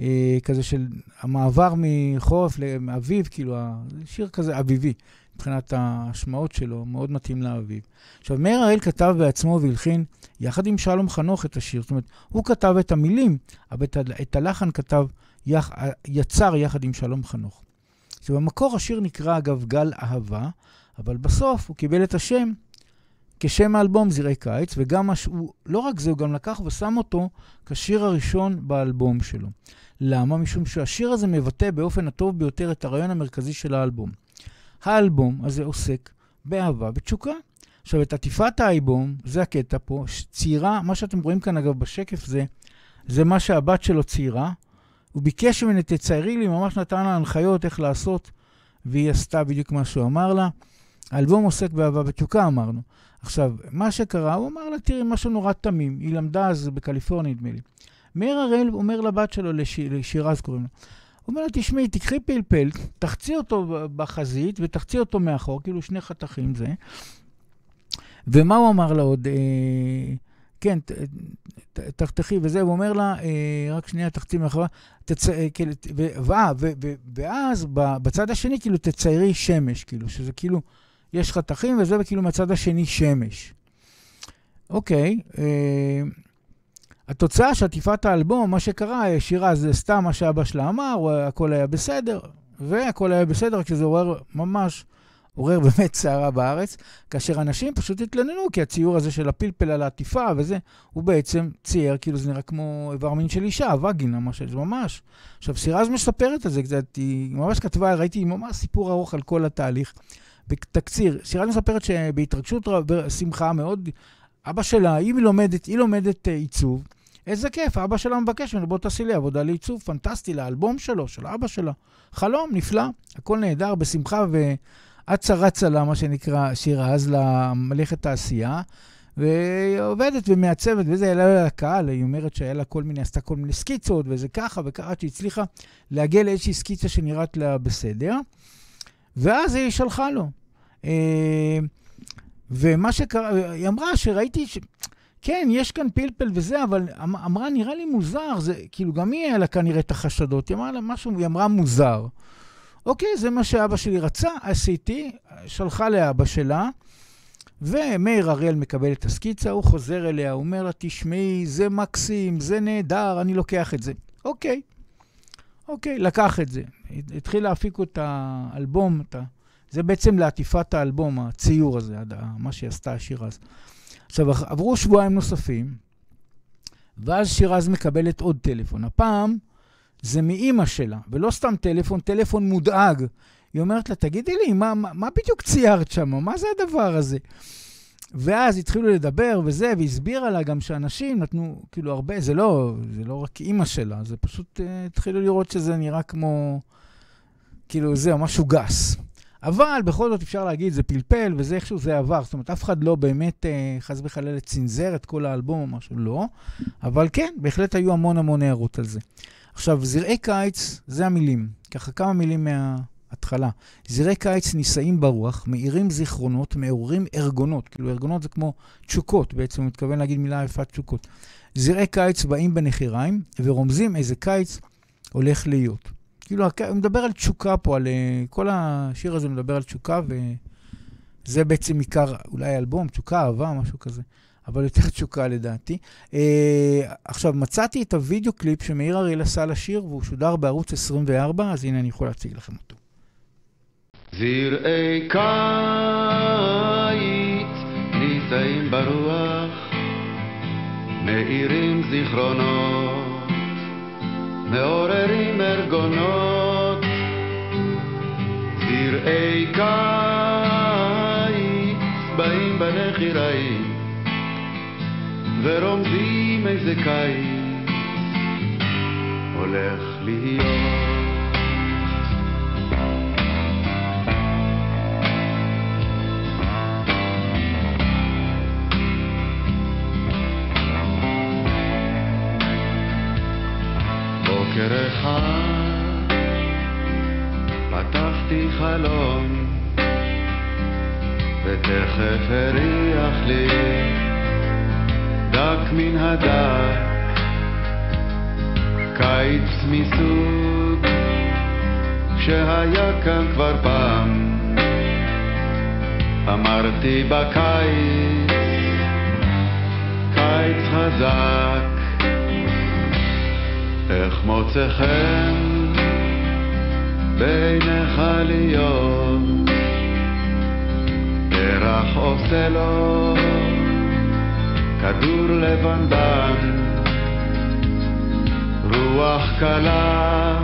[SPEAKER 3] אה, כזה של המעבר מחורף לאביב, כאילו, שיר כזה אביבי, מבחינת ההשמעות שלו, מאוד מתאים לאביב. עכשיו, מאיר הראל כתב בעצמו והלחין יחד עם שלום חנוך את השיר. זאת אומרת, הוא כתב את המילים, אבל את, הלחן כתב, יח, יצר יחד עם שלום חנוך. עכשיו, במקור השיר נקרא, אגב, גל אהבה, אבל בסוף הוא קיבל את השם כשם האלבום זירי קיץ, וגם מש... הוא, לא רק זה, הוא גם לקח ושם אותו כשיר הראשון באלבום שלו. למה? משום שהשיר הזה מבטא באופן הטוב ביותר את הרעיון המרכזי של האלבום. האלבום הזה עוסק באהבה ותשוקה. עכשיו, את עטיפת האלבום, זה הקטע פה, ציירה, מה שאתם רואים כאן אגב בשקף זה, זה מה שהבת שלו ציירה. הוא ביקש ממני, תציירי לי, ממש נתן לה הנחיות איך לעשות, והיא עשתה בדיוק מה שהוא אמר לה. האלבום עוסק באהבה ותשוקה, אמרנו. עכשיו, מה שקרה, הוא אמר לה, תראי, משהו נורא תמים. היא למדה אז בקליפורניה, נדמה לי. מאיר הראל אומר לבת שלו, לשירז קוראים הוא אומר לה, תשמעי, תקחי פלפל, תחצי אותו בחזית ותחצי אותו מאחור, כאילו שני חתכים זה. ומה הוא אמר לה עוד? אה, כן, תחתכי וזה, הוא אומר לה, אה, רק שנייה, תחצי מאחורה, תצ... אה, כאילו, ו... ו... ו... ואז בצד השני, כאילו, תציירי שמש, כאילו, שזה כאילו, יש חתכים וזה, וכאילו מהצד השני שמש. אוקיי, אה, התוצאה של עטיפת האלבום, מה שקרה, שירה זה סתם מה שאבא שלה אמר, הכל היה בסדר, והכל היה בסדר, רק שזה עורר ממש, עורר באמת סערה בארץ, כאשר אנשים פשוט התלוננו, כי הציור הזה של הפלפל על העטיפה וזה, הוא בעצם צייר, כאילו זה נראה כמו איבר מין של אישה, וגין, ממש, זה ממש. עכשיו, סירז מספרת את זה קצת, היא ממש כתבה, ראיתי ממש סיפור ארוך על כל התהליך. בתקציר, סירז מספרת שבהתרגשות שמחה מאוד, אבא שלה, היא לומדת, היא לומדת uh, עיצוב, איזה כיף, אבא שלה מבקש ממנו, בוא תעשי לי עבודה לעיצוב פנטסטי לאלבום שלו, של אבא שלה. חלום, נפלא, הכל נהדר, בשמחה, ואצה רצה לה, מה שנקרא, שירה, אז למלאכת תעשייה. והיא עובדת ומעצבת וזה, העלה לה לקהל, היא אומרת שהיה לה כל מיני, עשתה כל מיני סקיצות וזה ככה וככה, עד שהצליחה להגיע לאיזושהי סקיצה שנראית לה בסדר, ואז היא שלחה לו. אה, ומה שקרה, היא אמרה שראיתי, ש... כן, יש כאן פלפל וזה, אבל אמ-, אמרה, נראה לי מוזר, זה, כאילו, גם היא היה לה כנראה את החשדות, היא אמרה לה משהו, היא אמרה מוזר. אוקיי, זה מה שאבא שלי רצה, עשיתי, שלחה לאבא שלה, ומאיר אריאל מקבל את הסקיצה, הוא חוזר אליה, הוא אומר לה, תשמעי, זה מקסים, זה נהדר, אני לוקח את זה. אוקיי, אוקיי, לקח את זה. התחיל להפיק את האלבום, את ה... זה בעצם לעטיפת האלבום, הציור הזה, מה שהיא עשתה השיר אז. עכשיו, עברו שבועיים נוספים, ואז שירז מקבלת עוד טלפון. הפעם זה מאימא שלה, ולא סתם טלפון, טלפון מודאג. היא אומרת לה, תגידי לי, מה, מה, מה בדיוק ציירת שם? מה זה הדבר הזה? ואז התחילו לדבר וזה, והסבירה לה גם שאנשים נתנו, כאילו, הרבה, זה לא, זה לא רק אימא שלה, זה פשוט uh, התחילו לראות שזה נראה כמו, כאילו, זהו, משהו גס. אבל בכל זאת אפשר להגיד, זה פלפל, וזה איכשהו זה עבר. זאת אומרת, אף אחד לא באמת, אה, חס וחלילה, צנזר את כל האלבום או משהו, לא. אבל כן, בהחלט היו המון המון הערות על זה. עכשיו, זרעי קיץ, זה המילים. ככה כמה מילים מההתחלה. זרעי קיץ נישאים ברוח, מאירים זיכרונות, מעוררים ארגונות. כאילו, ארגונות זה כמו תשוקות, בעצם הוא מתכוון להגיד מילה יפה תשוקות. זרעי קיץ באים בנחיריים, ורומזים איזה קיץ הולך להיות. כאילו, הוא מדבר על תשוקה פה, על אה, כל השיר הזה מדבר על תשוקה, וזה בעצם עיקר, אולי אלבום, תשוקה, אהבה, משהו כזה. אבל יותר תשוקה לדעתי. Uh, עכשיו, מצאתי את הוידאו קליפ שמאיר אריאל עשה לשיר, והוא שודר בערוץ 24, אז הנה אני יכול להציג לכם אותו.
[SPEAKER 10] זרעי קיץ נישאים ברוח, מאירים זיכרונות. מעוררים ארגונות, זרעי קיץ באים בנחיריים, ורומזים איזה קיץ הולך להיות.
[SPEAKER 4] אחד פתחתי חלום ותכף הריח לי דק מן הדק קיץ מסוג שהיה כאן כבר פעם. אמרתי בקיץ קיץ חזק איך מוצא חן בעיניך להיות? פרח עושה לו כדור לבנבן רוח קלה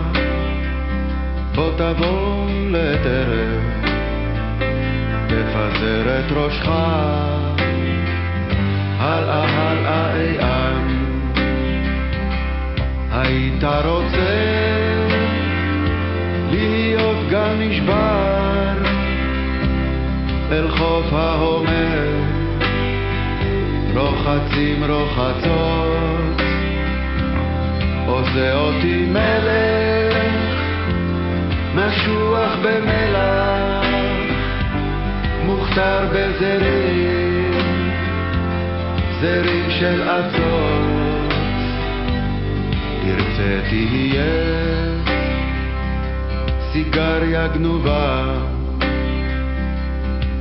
[SPEAKER 4] בוא תבוא לטרף תפזר את ראשך. הלאה הלאה איאן היית רוצה להיות גל נשבר אל חוף ההומר. רוחצים רוחצות עושה אותי מלך משוח במלח מוכתר בזרים זרים של אצות תרצה תהיה סיגריה גנובה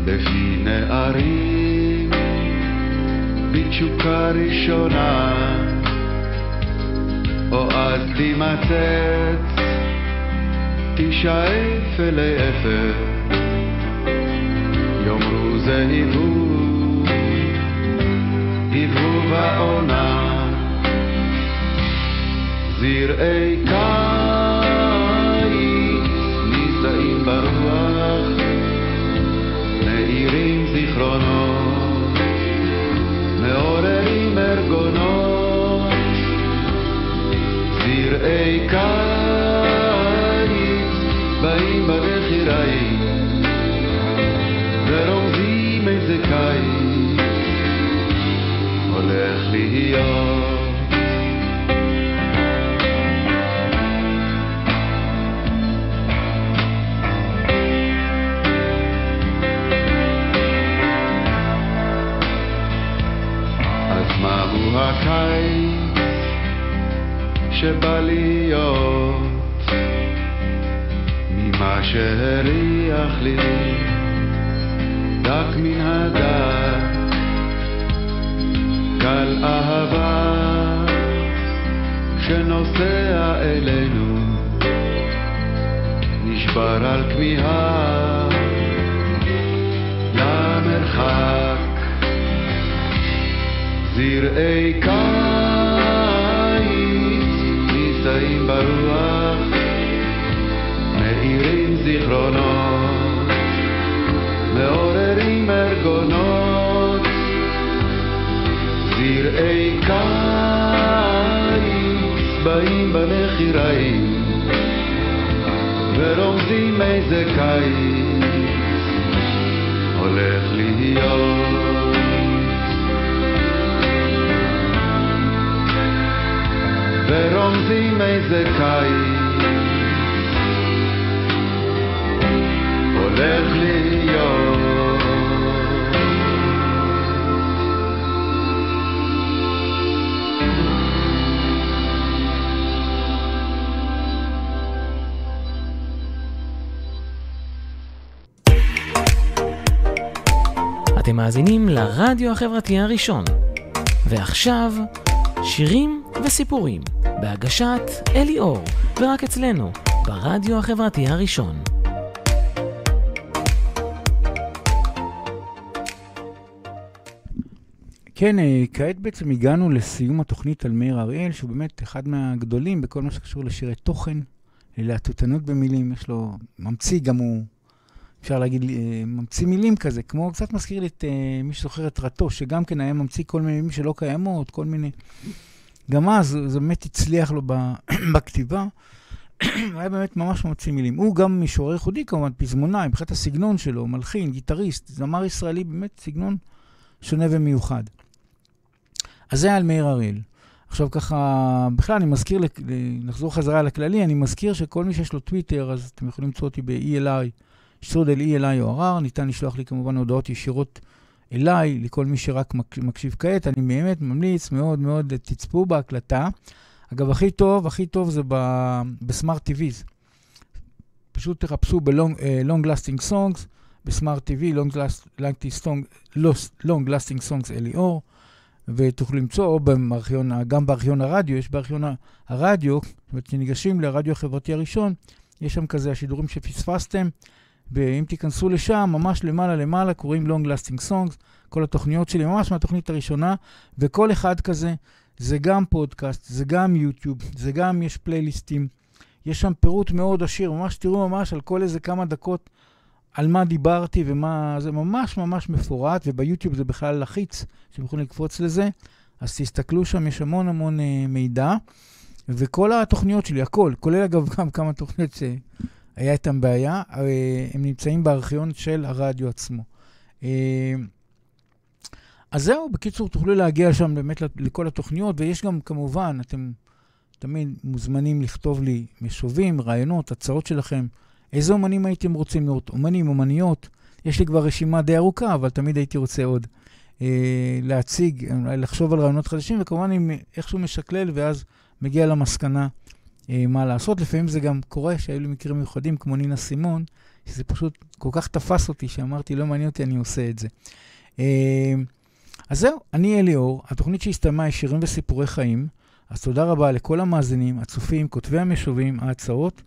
[SPEAKER 4] בפי נערים בתשוקה ראשונה. או אז תימצץ תשאף אלי אפר יאמרו זה היבוב היבוב העונה זרעי קיץ נישאים ברוח מאירים זיכרונות מעוררים ארגונות. זרעי קיץ באים בנחיריים ורומזים איזה קיץ הולך להיות שבא להיות ממה שהריח לי. דק מן הדק גל אהבה שנוסע אלינו. נשבר על כמיהה למרחק. זרעי קיץ נישאים ברוח מאירים זיכרונות מעוררים ארגונות. זרעי קיץ באים בנחיריים ורומזים איזה קיץ הולך להיות ורומזים איזה קיץ הולך להיות
[SPEAKER 2] אתם מאזינים לרדיו החברתי הראשון. ועכשיו, שירים וסיפורים, בהגשת אלי אור, ורק אצלנו, ברדיו החברתי הראשון.
[SPEAKER 3] כן, אה, כעת בעצם הגענו לסיום התוכנית על מאיר אריאל, שהוא באמת אחד מהגדולים בכל מה שקשור לשירי תוכן, להטוטנות במילים, יש לו ממציא, גם הוא, אפשר להגיד, אה, ממציא מילים כזה, כמו, קצת מזכיר לי את אה, מי שזוכר את רטו, שגם כן היה ממציא כל מיני מילים שלא קיימות, כל מיני... גם אז זה באמת הצליח לו <clears throat> בכתיבה. הוא <clears throat> היה באמת ממש ממציא מילים. הוא גם משורר ייחודי כמובן, פזמונאי, מבחינת הסגנון שלו, מלחין, גיטריסט, זמר ישראלי, באמת סגנון שונה ומיוחד. אז זה היה על מאיר אריאל. עכשיו ככה, בכלל אני מזכיר, נחזור חזרה לכללי, אני מזכיר שכל מי שיש לו טוויטר, אז אתם יכולים למצוא אותי ב-ELI, שטרודל ELI או ערר, ניתן לשלוח לי כמובן הודעות ישירות אליי, לכל מי שרק מקשיב כעת, אני באמת ממליץ מאוד מאוד, תצפו בהקלטה. אגב, הכי טוב, הכי טוב זה בסמארט TVs. פשוט תחפשו ב-Long Lasting Songs, בסמארט TV, Long Lasting Songs, Long Lasting Songs אליאור, ותוכלו למצוא, או בארכיון, גם בארכיון הרדיו, יש בארכיון הרדיו, זאת אומרת, כשניגשים לרדיו החברתי הראשון, יש שם כזה השידורים שפספסתם, ואם תיכנסו לשם, ממש למעלה למעלה, קוראים Long Lasting Songs, כל התוכניות שלי, ממש מהתוכנית הראשונה, וכל אחד כזה, זה גם פודקאסט, זה גם יוטיוב, זה גם יש פלייליסטים. יש שם פירוט מאוד עשיר, ממש תראו ממש על כל איזה כמה דקות על מה דיברתי ומה, זה ממש ממש מפורט, וביוטיוב זה בכלל לחיץ, שאתם יכולים לקפוץ לזה, אז תסתכלו שם, יש המון המון אה, מידע, וכל התוכניות שלי, הכל, כולל אגב גם כמה תוכניות שהיה איתן בעיה, הם נמצאים בארכיון של הרדיו עצמו. אה, אז זהו, בקיצור, תוכלו להגיע שם באמת לכל התוכניות, ויש גם, כמובן, אתם תמיד מוזמנים לכתוב לי משובים, רעיונות, הצעות שלכם. איזה אומנים הייתם רוצים לראות? אומנים, אומניות. יש לי כבר רשימה די ארוכה, אבל תמיד הייתי רוצה עוד אה, להציג, לחשוב על רעיונות חדשים, וכמובן אם איכשהו משקלל ואז מגיע למסקנה מה לעשות. לפעמים זה גם קורה שהיו לי מקרים מיוחדים, כמו נינה סימון, שזה פשוט כל כך תפס אותי, שאמרתי, לא מעניין אותי, אני עושה את זה. אה, אז זהו, אני אליאור, התוכנית שהסתיימה היא שירים וסיפורי חיים. אז תודה רבה לכל המאזינים, הצופים, כותבי המשובים, ההצעות,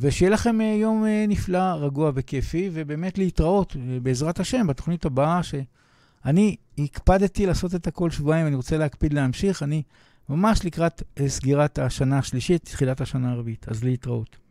[SPEAKER 3] ושיהיה לכם אה, יום אה, נפלא, רגוע וכיפי, ובאמת להתראות, אה, בעזרת השם, בתוכנית הבאה, שאני הקפדתי לעשות את הכל שבועיים, אני רוצה להקפיד להמשיך, אני ממש לקראת סגירת השנה השלישית, תחילת השנה הרביעית, אז להתראות.